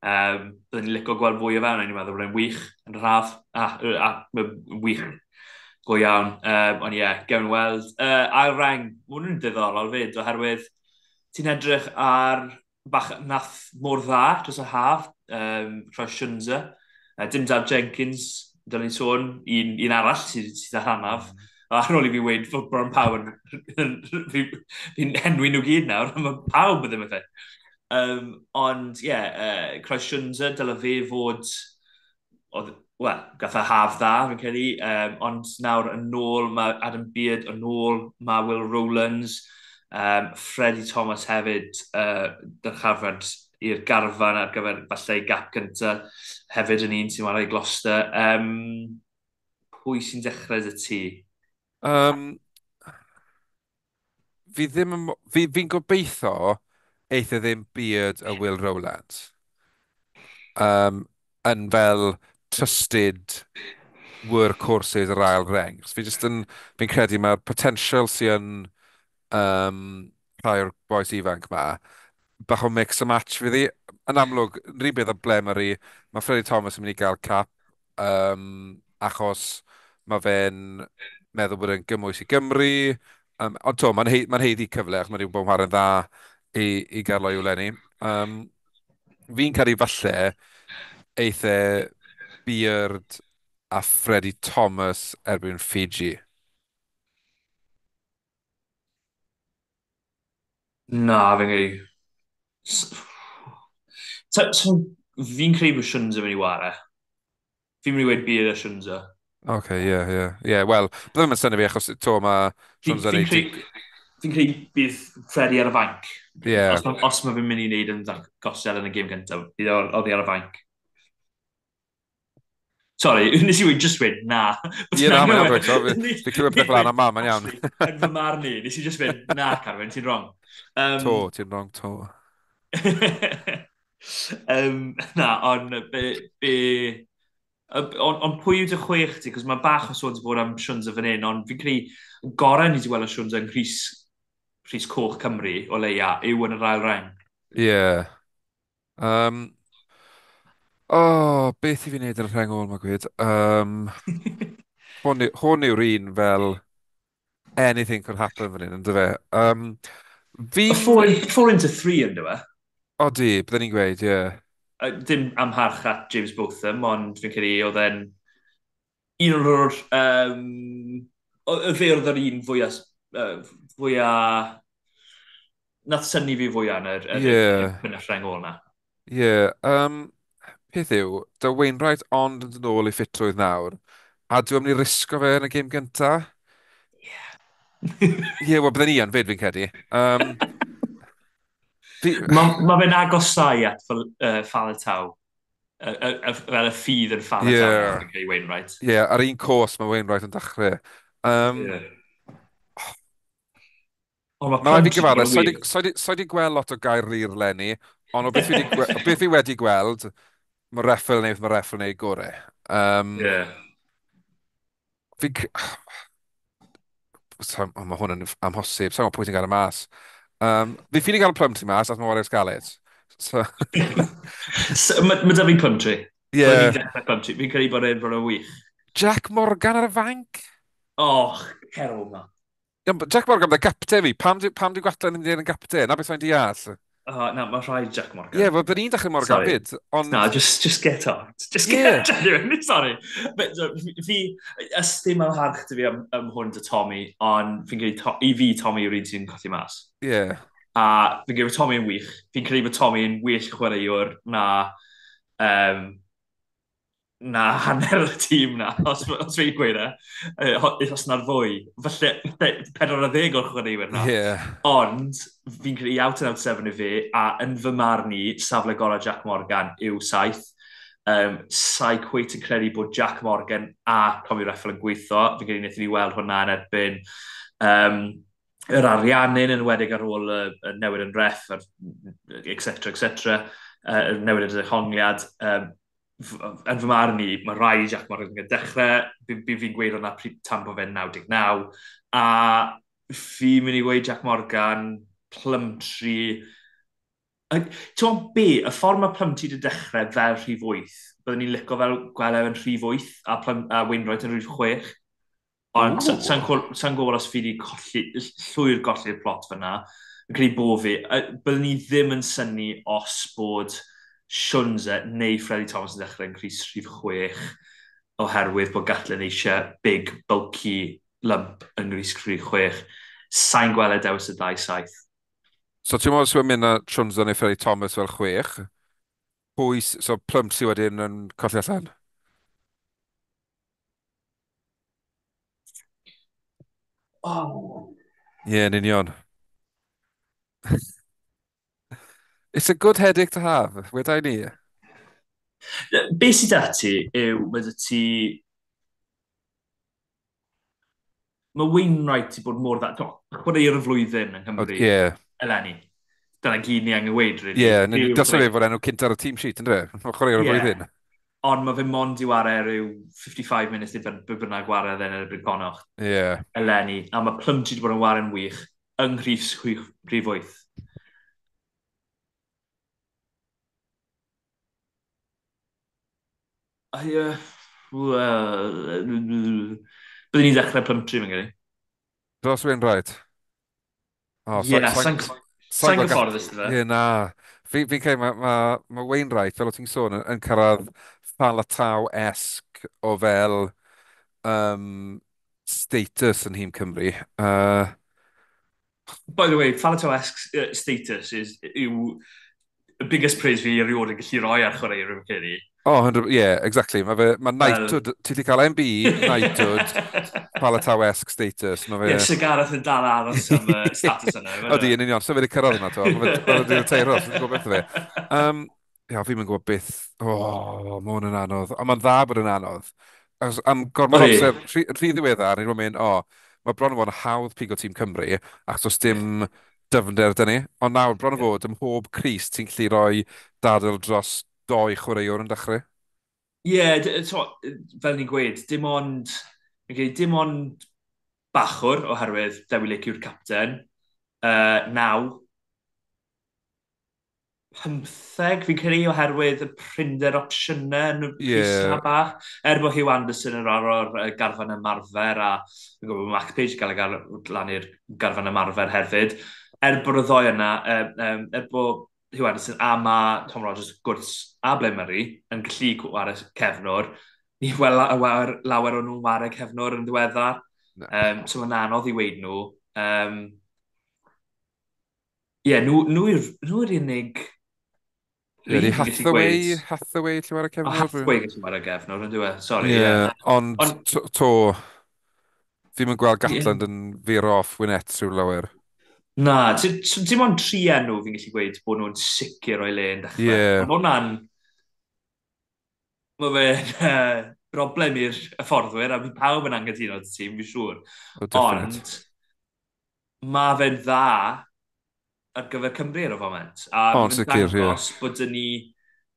Um, Byddwn ni'n licio gweld fwy o fewn, ni'n meddwl bod e'n wych yn rhaf. A, a, a wych go iawn. Um, ond ie, yeah, gewn weld. Uh, a'r reng, mwyn nhw'n diddorol fyd, oherwydd ti'n edrych ar bach nath mor dda dros y haf, um, Troy Shunza. Uh, dim Dad Jenkins, dyna ni sôn, un, un arall sydd sy, sy, hanaf. Mm ar ôl i fi weid fod Bron Power fi'n henwi nhw gyd nawr, mae pawb ddim yn fe. Um, ond, ie, yeah, uh, Croesiwnza, dyla fe fod, wel, gath a haf dda, fi'n credu, um, ond nawr yn ôl mae Adam Beard, yn ôl mae Will Rowlands, um, Freddie Thomas hefyd, uh, dyrchafod i'r garfan ar gyfer falle i gap gyntaf, hefyd yn un sy'n wario i Gloucester. Um, pwy sy'n dechrau dy ti? Um, fi ddim yn... mo- Fi, fi'n gobeithio eith e ddim beard y Will Rowlands um, yn fel trusted workhorses yr ail reng. Fi jyst yn... Fi'n credu mae'r potential sy'n yn um, rhai o'r boes ifanc ma, bach o mix a match fi ddi. Yn amlwg, rhywun beth o blemari, mae Freddie Thomas yn mynd i gael cap um, achos mae fe'n meddwl bod e'n gymwys i Gymru. Um, ond to, mae'n hei, ma heiddi cyfle, ac mae'n bod yn dda i, i gael o'i lenni. Um, fi'n cael ei falle eithaf Beard a Freddie Thomas erbyn Fiji. Na, fe'n gyrru... Fi'n credu bod Shunza mynd i ware. Fi'n mynd i wedi Beard a Shunza. OK, ie, ie. Ie, wel, byddai yn synnu fi achos to mae Sean Fi'n creu- credu bydd Freddy ar y fanc. Ie, Os, os mae fi'n mynd i wneud yn gosod yn y gym gyntaf, bydd oedd hi ar y fanc. Sorry, nes i wedi just wed, na. Ie, na, mae'n iawn, Rachel, fi'n clywed beth fel yna, mam, mae'n iawn. Yn fy marn ni, nes i just wed, na, Carwyn, ti'n wrong. Um, to, ti'n wrong, to. um, na, ond be, be, Ond on pwy yw dy chwech ti? Cos mae bach o sôn bod fod am Siwnza fan hyn, ond fi'n credu gorau ni wedi weld o Siwnza yn Rhys, Rhys Coch Cymru o leia yw yn yr ail reng. Ie. Yeah. Um, o, oh, beth i fi wneud yn y rheng ôl, mae gwed. Um, hwn, yw'r un fel anything could happen fan hyn, ynddo fe. Um, fi... Four, four into three, ynddo fe? O di, byddwn ni'n gweud, ie. Yeah dim amharch at James Botham, ond fi'n credu oedd e'n un o'r... Um, y fe oedd yr un fwyaf... Uh, fwyaf... Nath syni fi fwyaf yn yr, yr, yeah. yr, yr rhengol yna. Ie. Yeah. Um, peth yw, da Wainwright ond yn ôl i ffitrwydd nawr, a dwi'n mynd i risgo fe yn y gêm gyntaf? Ie. Yeah. Ie, wel, bydden i yn fyd fi'n credu. Um, Mae ma fe'n agosau at uh, Faletau. Fel y ffydd yn Faletau yeah. yn Wainwright. Ie, yeah, ar un cwrs mae Wainwright yn dechrau. Um, yeah. Oh, mae rhaid i gyfadda, so wedi gweld lot o gair rir lenni, ond o beth o beth i wedi gweld, mae reffel neu mae reffel neu gore. Um, yeah. Fi... Oh, mae hwn yn amhosib, sa'n gwybod pwy ti'n gael y mas. Um, fi ffili gael y plum ti mas, ath mae wario'r gael. So... so mae ma da fi plum ti. Ie. Fi'n credu bod e'n bod yn wych. Jack Morgan ar y fanc? Och, cerol yma. Jack Morgan, da gapte fi. Pam di, pam di gwatlen yn di yn gapte? Na beth mae'n deall. Oh, na, mae rhaid Jack Morgan. Ie, yeah, well, ni'n dechrau Morgan sorry. byd. On... Na, just, just get on. Just get yeah. on, sorry. But, so, fi, ystym am harch dy fi am, am hwn dy Tommy, ond fi'n credu, to, i fi Tommy yw'r un sy'n colli mas. Ie. Yeah. A fi'n credu Tommy yn wych. Fi'n credu bod Tommy yn well chwaraewr na um, na hanner y tîm na, os, os fi'n gweud e, uh, os na'r fwy, falle 40 o'r chwaraewyr na. Yeah. Ond, fi'n credu out and out 7 i fi, a yn fy marn i, safle gorau Jack Morgan yw saith. Um, Sa'i cweith yn credu bod Jack Morgan a Tommy Reffel yn gweithio. Fi'n credu wnaethon ni weld hwnna yn erbyn um, yr ariannin yn wedig ar ôl y, y newid yn ref, etc, etc, uh, newid y dehongliad. Um, yn fy marn i, mae rai Jack Morgan yn dechrau, fi'n fi, fi gweud hwnna tan bod fe'n 99, a fi'n mynd i weid Jack Morgan, Plumtree, Ti'n be, y ffordd mae Plumtree wedi dechrau fel rhif 8, byddwn ni'n licio fel gwelew yn rhif 8 a, plum, a Wainwright yn rhif 6. Ond sa'n gwybod os fi wedi colli, llwy'r golli'r plot fyna, yn credu bo fi, byddwn ni ddim yn syni os bod Sionze neu Freddie Thomas yn dechrau yn Cris Rhif 6 oherwydd bod Gatlin eisiau big, bulky lump yn Cris Rhif 6. Sa'n gweld e dewis y dau saith. So ti'n meddwl sy'n mynd â Sionze neu Freddie Thomas fel 6? Pwy, so plymp sy'n wedyn yn colli allan? Oh. Ie, yeah, yn union. It's a good headache to have, wedai ni. Be sydd ati yw, mae dy ti... Mae Wainwright i bod mor dda... Chwaraeir y flwyddyn yng Nghymru. Oh, yeah. Eleni. Dyna gyd ni angen weid, really. Ie, dros fe fod enw cynt ar y team sheet, ynddo fe? Mae'n chwaraeir y flwyddyn. Ond mae fe mond i wario rhyw 55 munud i bynnag wario ddyn yn y bryd conoch. Ie. Yeah. Eleni. A mae Plumtree wedi bod yn wario'n wych yng Nghyrs 6 8. Byddwn ni'n dechrau plymtri fe'n gynnu. Dros wy'n rhaid? Ie, sa'n gyfforddus dda. Ie, na. Fi'n Fi, cael, mae ma, ma Wainwright, fel o ti'n sôn, yn, yn cyrraedd falatau-esg o fel um, status yn hym Cymru. Uh... By the way, Falataw-esg status is, yw y biggest praise fi erioed yn gallu roi ar chwarae rhywun ceri. Oh, 100, yeah, exactly. Mae fe, mae knighthood, um, ti wedi cael MB, knighthood, palataw-esque status. Mae fe... Ie, Sir Gareth yn dal aros am uh, status yna. Odi, yn union, so fe wedi cyrraedd yna to. Mae fe teiro, so gwybod beth fe. Um, ia, fi'n gwybod beth. o, Oh, mae hwn yn anodd. A mae'n dda bod yn anodd. As, Am gormod amser, rhy ddiweddar, ni'n mynd, o, oh, mae bron yn hawdd pigo tîm Cymru, achos dim... Yeah dyfnder dyn ni, ond nawr bron o fod ym mhob Cris ti'n gallu rhoi dadl dros doi chwaraewr yn dechrau? Ie, yeah, fel ni'n gweud, dim ond, okay, dim ond bachwr oherwydd Dewilig yw'r capten, uh, naw, pymtheg fi'n credu oherwydd y prinder opsiynau yn y yeah. bach. Er bod Hugh Anderson yn rhan o'r garfan ymarfer a Mac Page yn cael ei gael lan i'r garfan ymarfer hefyd er bod y ddoi yna, um, um, er bod Hugh Anderson a ma Tom Rogers gwrs a ble Murray yn gallu chwarae cefnwr, ni wel lawer, lawer o'n nhw'n ware cefnwr yn ddiweddar. No. Um, so mae'n anodd i weid nhw. Um, Ie, yeah, nhw, nhw, yw'r unig... Ydy Hathaway, Hathaway lle mae'r cefnod? O, Hathaway lle mae'r cefnod, yn dweud, sori. Ie, yeah, ond on... to, to, ddim yn gweld Gatland yn fyr off Wynette rhyw lawer. Na, dim ond tri enw fi'n gallu gweud bod nhw'n sicr o'i le yn dechrau. Yeah. Ond hwnna'n... Mae fe'n uh, broblem i'r fforddwyr, a fi pawb yn anghytuno dy tîm, fi'n siŵr. Oh, Ond, mae fe'n dda ar gyfer Cymru ar y foment. A oh, fi'n dangos yeah. bod ni,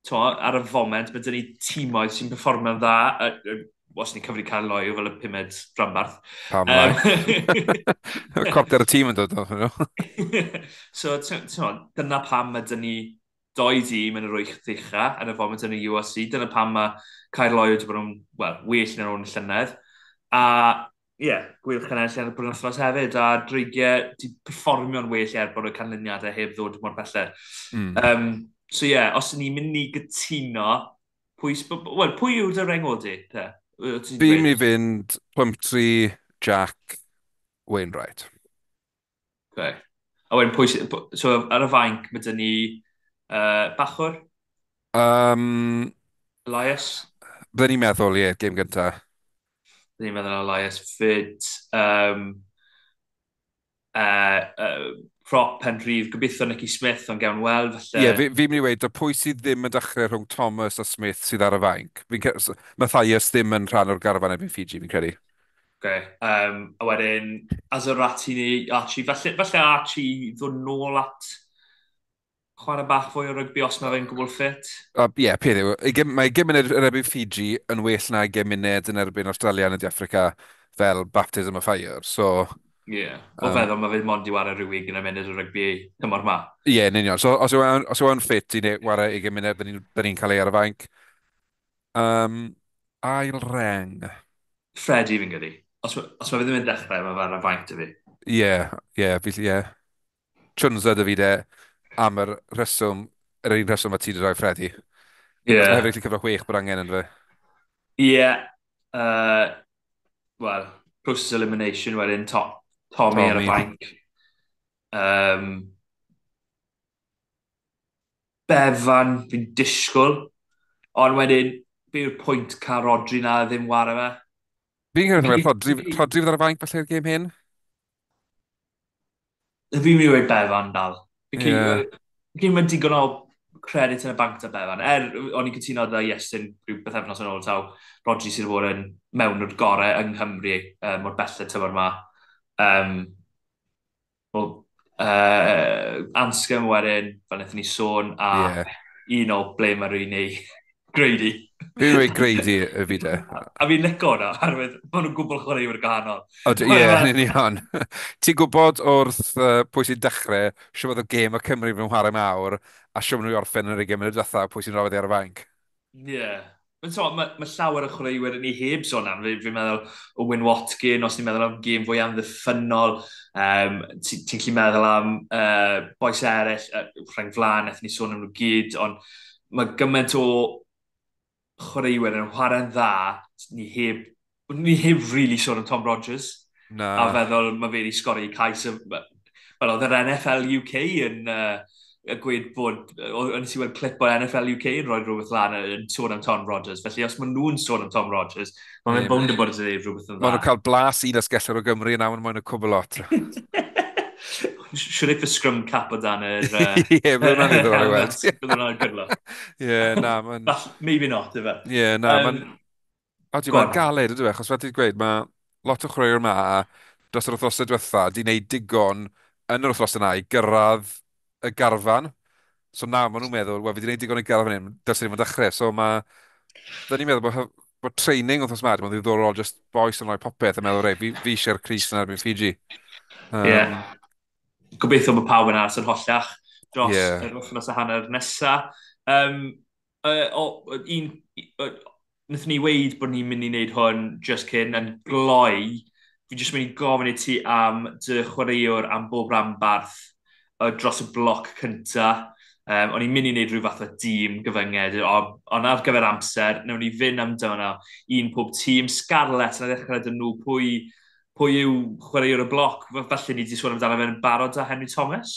to, ar y foment, bod ni tîmoedd sy'n performio'n dda, os ni'n cyfri cael loio fel y pumed drambarth. Pam um, Copter y tîm yn dod o'n nhw. so, dyna pam mae dyn ni doi dîm yn yr wyth ddicha yn y foment yn y USC. Dyna pam mae Caer Lloyd wedi bod yn well, well yn yr o'n llynedd. A ie, yeah, gwylch yn enll yn y brynthnos hefyd, a dreigiau di performio'n well er bod y canlyniadau heb ddod mor belled. Mm. Um, so ie, yeah, os ni'n mynd i gytuno, pwy, well, pwy yw'r dy rengo di? Te? Fi mi fynd Plumtree, Jack, Wainwright. Okay. A wedyn pwy... So ar y fainc, mae dyn ni uh, Bachwr? Um, Elias? Byddwn ni'n meddwl, ie, yeah, game gynta. Dyn ni'n meddwl Elias. Fyd... Um, uh, uh, prop pen rhif, gobeithio Nicky Smith ond gawn wel, falle. Ie, yeah, fi'n mynd i weid, o pwy sydd ddim yn dechrau rhwng Thomas a Smith sydd ar y fainc. Matthias ddim yn rhan o'r garfan ebyn Fiji, fi'n credu. Okay. Um, a wedyn, as yr Azerati ni, Archie, falle, falle Archie ddod nôl at chwarae bach fwy o rygbi os mae fe'n gwbl ffit. Ie, yeah, peth yw. Mae gymuned yn erbyn Fiji yn well na gymuned yn erbyn Australia yn y Africa fel baptism of fire. So, Ie. Yeah. O um, feddwl mae fe'n mond i wario rhyw 20 munud o rygbi tymor ma. Ie, yeah, yn union. So, os yw e'n, os yw e'n ffit i wario 20 munud, dyn ni'n ni cael ei ar y fainc. Um, ail reng. Fred i fi'n gyda. Os, os mae fe ddim yn dechrau, mae fe'n ar y fainc y fi. Ie, yeah, ie, yeah, ie. Yeah. Chwnza dy fi de am yr rheswm, yr un rheswm mae ti wedi rhoi Freddy. Ie. Yeah. Hefyd hefyd cyfro chwech bod angen yn fe. Ie. Yeah. Uh, Wel, process elimination wedyn top Tommy, Tommy. ar y banc. Um, Befan, fi'n disgwyl. Ond wedyn, be yw'r pwynt cael Rodri na ddim war fe? Fi'n gwybod, Rodri, Rodri fydd ar y banc falle'r gêm hyn? Fi'n mynd i wedi Befan dal. Fi'n yeah. mynd digon o credit yn y banc da Befan. Er, o'n i'n cytuno dda Iestyn rhyw bythefnos yn ôl taw, Rodri sydd wedi bod yn mewn o'r gorau yng Nghymru um, o'r belled tymor yma. Um, well, uh, Anscombe wedyn, fel wnaethon ni sôn, a yeah. un o ble mae rwy'n ei Grady. Fi wedi greidi y fi de. A fi'n lico hwnna, arwydd, maen nhw'n gwbl chwaraewyr gwahanol. O, ie, yeah, ni'n iawn. Ti'n gwybod wrth uh, pwy sy'n dechrau, sy'n bod o gêm o Cymru fy mhwarae mawr, a sy'n nhw'n orffen yn yr 20 munud fatha pwy sy'n rhoi ar y fainc. Ie. Yeah. Mae ma, ma llawer o chwaraewyr yn ei heb sôn am. Fi'n fi meddwl o Wyn Watkin, os ni'n meddwl am gêm fwy amddiffynol, um, ti'n ti gallu meddwl am uh, boes eraill, uh, rhaid flan, eithon ni sôn am nhw gyd, ond mae gymaint o chwaraewyr yn chwarae'n dda, ni heb, ni heb really sôn am Tom Rogers, Na. A feddwl mae fe wedi sgori cais. Fel oedd yr NFL UK yn... Uh, y gweud bod, o'n i si weld clip o NFL UK yn rhoi rhywbeth lan yn sôn am Tom Rogers. felly os maen nhw'n sôn am Tom Rogers, mae'n mynd bwnd y bod yn dweud rhywbeth yn dda. Maen nhw'n cael blas un asgellir o Gymru yn awn, maen nhw'n cwbl lot. Siwr eich y scrum cap o dan yr... Ie, bydd hwnna'n ddiddorol i weld. Bydd hwnna'n gyrlo. Ie, na, maen... Maybe not, efe. Ie, na, um, maen... O, dwi'n maen galed, ydw e, achos wedi gweud, mae lot o chwaraewyr yma dros yr wythnosau diwetha, di wneud digon yn yr wythnos yna i gyrraedd y garfan. So na, maen nhw'n meddwl, wel, fi wedi gwneud digon o garfan hyn, dyna ni'n dechrau. So mae, da ni'n meddwl bod, bod training wrth osmad, mae'n ddiddorol just boes yn rhoi popeth a meddwl, rei, fi, fi eisiau'r Cris yn erbyn Fiji. Um, yeah. Gobeithio mae pawb yn aros yn hollach dros yeah. yr wythnos a hanner nesa. Um, uh, o, un, uh, nath ni weid bod ni'n mynd i wneud hwn just cyn yn gloi. Fi jyst mynd i gofyn i ti am dy chwaraewr am bob rhan barth dros y bloc cynta. Um, o'n i'n mynd i wneud rhyw fath o dîm gyfynged, ond ar gyfer amser, newn ni fynd amdano un pob tîm. Scarlett na ddechrau dyn nhw pwy, pwy yw chwaraewr y bloc. falle ni wedi sôn amdano fe'n barod a Henry Thomas?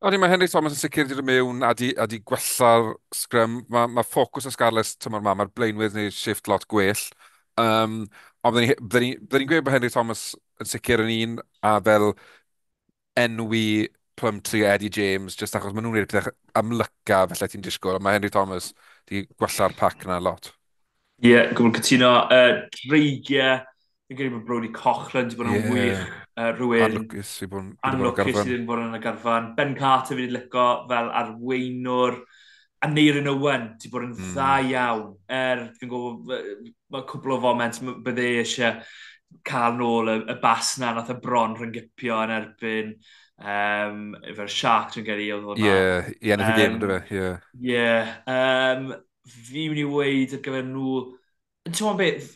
O'n mae Henry Thomas yn sicr wedi mewn a di, a di gwella'r sgrym. Mae ma ffocws y Scarlett tymor yma, mae'r blaenwydd neu shift lot gwell. Um, ond byddwn ni'n ni gweud bod Henry Thomas yn sicr yn un a fel enwi Plumtree, tri Eddie James, just achos maen nhw'n rhaid pethau amlyca felly ti'n disgwyl, a mae Henry Thomas di gwella'r pac yna lot. Ie, yeah, gwbl cytuno. Uh, dreigiau, yn gyrru bod Brody Cochran wedi bod yn yeah. wych. Uh, rhywun anlwcus i bod yn anlwcus i ddim bod yn y garfan. Ben Carter fi wedi lyco fel arweinwr. A Neirin Owen wedi bod yn mm. dda iawn. Er, fi'n gwybod, mae cwbl o foment bydde eisiau cael nôl y, y bas na nath y bron rhyngipio yn erbyn Um, efo'r Shark, dwi'n gyrru oedd o'n Ie, ie, nath i ddim, dwi'n fe, ie. Ie, um, fi mynd i weid ar gyfer nhw... yn Ti'n beth,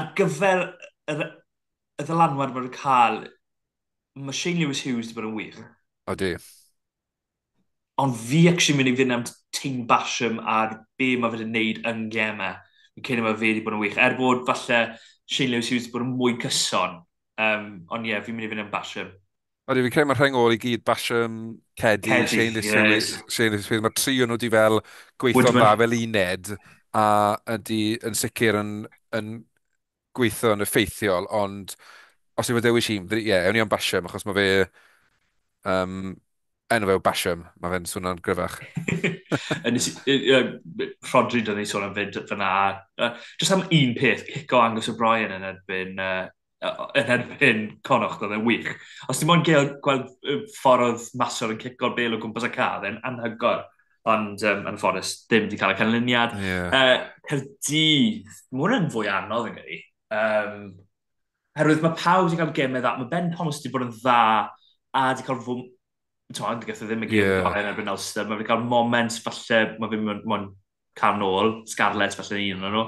ar gyfer yr, y ddylanwad mae'n cael, mae Shane Lewis Hughes wedi bod yn wych. O di. Ond fi actually mynd i fynd am Team Basham ar be mae fe wedi'i wneud yn gemau. Fi'n cyn i mae fe wedi bod yn wych. Er bod falle Shane Lewis Hughes wedi bod yn mwy cyson, Um, ond ie, yeah, fi'n mynd i fynd yn Basham. Oeddi, fi'n credu mae'r rheng ôl i gyd, Basham, Cedi, Cedi Shane Lewis, yes. Mae tri o'n nhw wedi fel gweithio'n dda fel uned a ydy yn sicr yn, yn gweithio yn effeithiol, ond os yw'n e dewis un, ie, yeah, ewn i am Basham, achos mae fe, um, enw fe o Basham, mae fe'n swnio'n gryfach. Rodri dyna ni sôn am fynd fyna. Just am un peth, go Angus O'Brien yn erbyn uh, yn erbyn conoch oedd e'n wych. Os ti'n moyn gael gweld ffordd masor yn cico'r bel o gwmpas y car, e'n anhygor. Ond, um, yn ffordd, ddim wedi cael y canlyniad. Yeah. Uh, Cerdydd, mae hwnna'n fwy anodd yn gyda Um, herwydd mae pawb wedi cael gemau dda. Mae Ben Thomas wedi bod yn dda a wedi cael fwy... Twa, ond gath ddim y gym yeah. yn erbyn Elster. Mae wedi cael moment, falle, mae fi'n mwyn can ôl, Scarlett, falle un o'n nhw.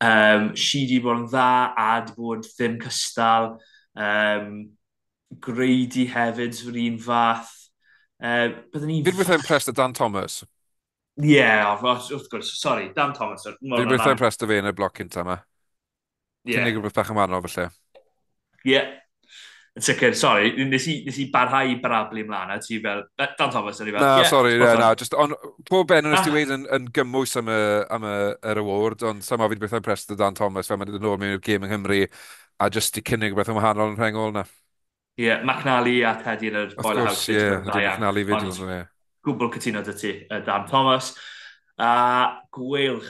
Um, si di bod yn dda a di bod ddim cystal. Um, Grady hefyd yr un fath. Uh, byddwn ni... Fydd wrth impressed o Dan Thomas? Ie, yeah, wrth gwrs. Sorry, Dan Thomas. Fydd wrth impressed o fe yn y bloc cynta yma. Yeah. Ti'n Cynnig rhywbeth bach yn wahanol, felly. Ie, yeah, Yn sicr, sorry, nes i, nes i barhau i barablu ymlaen, a ti fel, Dan Thomas, o'n i fel, Na, yeah, sorry, yeah, na, just, on, pob ben yn ysdi ah. wedi'n yn yn gymwys am, y, am y, yr award, ond sama fi beth yn prest o Dan Thomas, fel mae'n dod yn ôl mewn i'r gêm yng Nghymru, a just i cynnig beth yn wahanol yn rhengol na. Ie, yeah, McNally a Teddy yn yr Boiler House. Of course, ie, yeah, McNally fyd yn ie. Gwbl cytuno dy ti, Dan Thomas. A gwylch,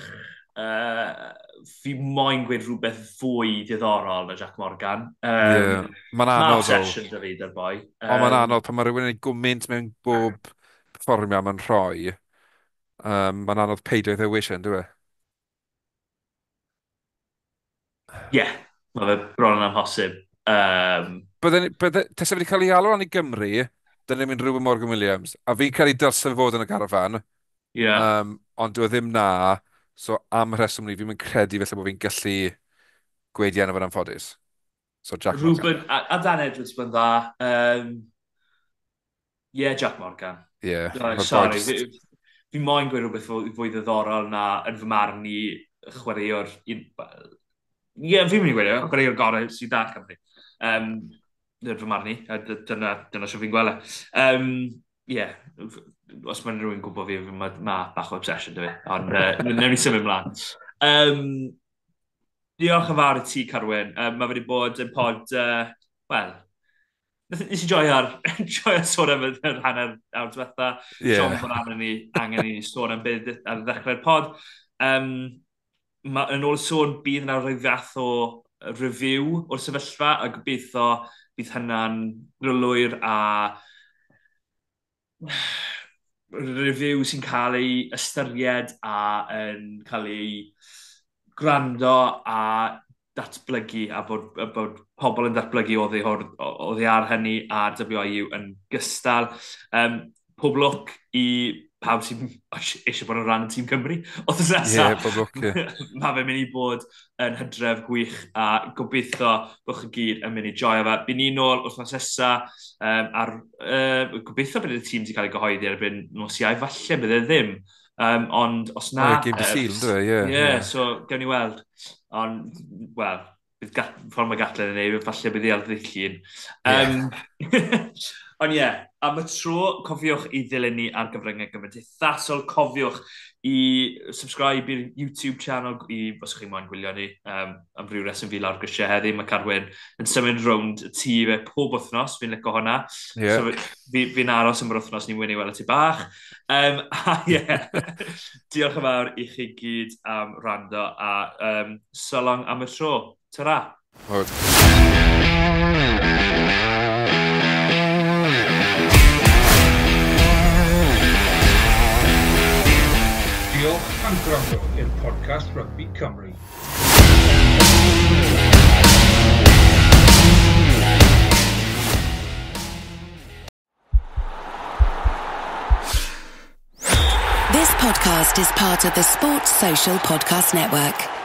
uh, fi moyn gweud rhywbeth fwy diddorol na Jack Morgan. Um, yeah. Mae'n anodd. Mae'n session da fi, dy'r boi. Um, o, mae'n anodd pan mae rhywun yn gwmynt mewn bob perfformio mae'n rhoi. Um, mae'n anodd peidio iddo wisio, yn dwi? E? Ie, yeah, mae fe bron yn amhosib. Um, Bydden, bydden, tesaf wedi cael ei alw yn i Gymru, dyna mynd rhywun Morgan Williams, a fi'n cael ei dylsyn fod yn y garafan. Yeah. Um, ond dwi e ddim na So am rheswm ni, fi'n credu felly bod fi'n gallu gweud i enw fo'n anffodus. So Jack Ruben, Morgan. a a Dan Edwards yn dda. Um, yeah, Jack Morgan. Yeah. No, sorry, just... fi fi moyn gweud rhywbeth fwy ddiddorol na yn fy marn i chwaraewr... Ie, yeah, fi'n mynd i gweud, e, chwaraewr gorau sydd da Cymru. Um, yn fy marn i, dyna, dyna sy'n fi'n gweld. E. Um, yeah, os mae rhywun gwybod fi, mae ma bach o obsession dy fi. Ond uh, newn ni symud ymlaen. Um, diolch yn fawr i ti, Carwyn. Um, mae wedi bod yn pod, uh, wel, nes i joi ar, joi ar sôn am yr hanner awr diwetha. Yeah. John bod angen ni, angen ni sôn am byd ar ddechrau'r pod. Um, ma, yn ôl sôn, bydd yna rhyw fath o review o'r sefyllfa a gobeithio bydd hynna'n rylwyr a review sy'n cael ei ystyried a yn cael ei gwrando a datblygu a bod, a bod pobl yn datblygu o ddi, ar hynny a WIU yn gystal. Um, pob look i pawb sy'n eisiau bod yn rhan y tîm Cymru. Oedd y nesaf, yeah, pob look, yeah. mae fe'n mynd i bod yn hydref gwych a gobeithio bod chi gyd yn mynd i joio fe. Byn ni'n ôl wrth wrthnos nesa, um, ar, uh, gobeithio bydd y tîm sy'n cael ei gyhoeddi erbyn nos iau, falle bydd e ddim. Um, ond os na... Oh, game uh, seal, dwi, e? ie. Ie, so gewn ni weld. Ond, wel, bydd ffordd mae gatlen yn ei, falle bydd ei alddill un. Um, yeah. ond ie, yeah, am y tro, cofiwch i ddilyn ni ar gyfryngau gyfodethasol. Cofiwch i subscribe i'r YouTube channel, i, os chi'n moyn gwylio ni, um, am rhyw reswm fi lawr grisiau heddi, mae Carwyn yn symud rownd y tŷ fe pob wythnos, fi'n licio hwnna. Yeah. So, fi'n fi aros am yr wythnos ni'n wyni weld y bach. Um, a ie, yeah. diolch yn fawr i chi gyd am rando a um, so long am y tro. Tara! Hwyd. Gwrando i'r podcast Rugby Cymru. This podcast is part of the Sports Social Podcast Network.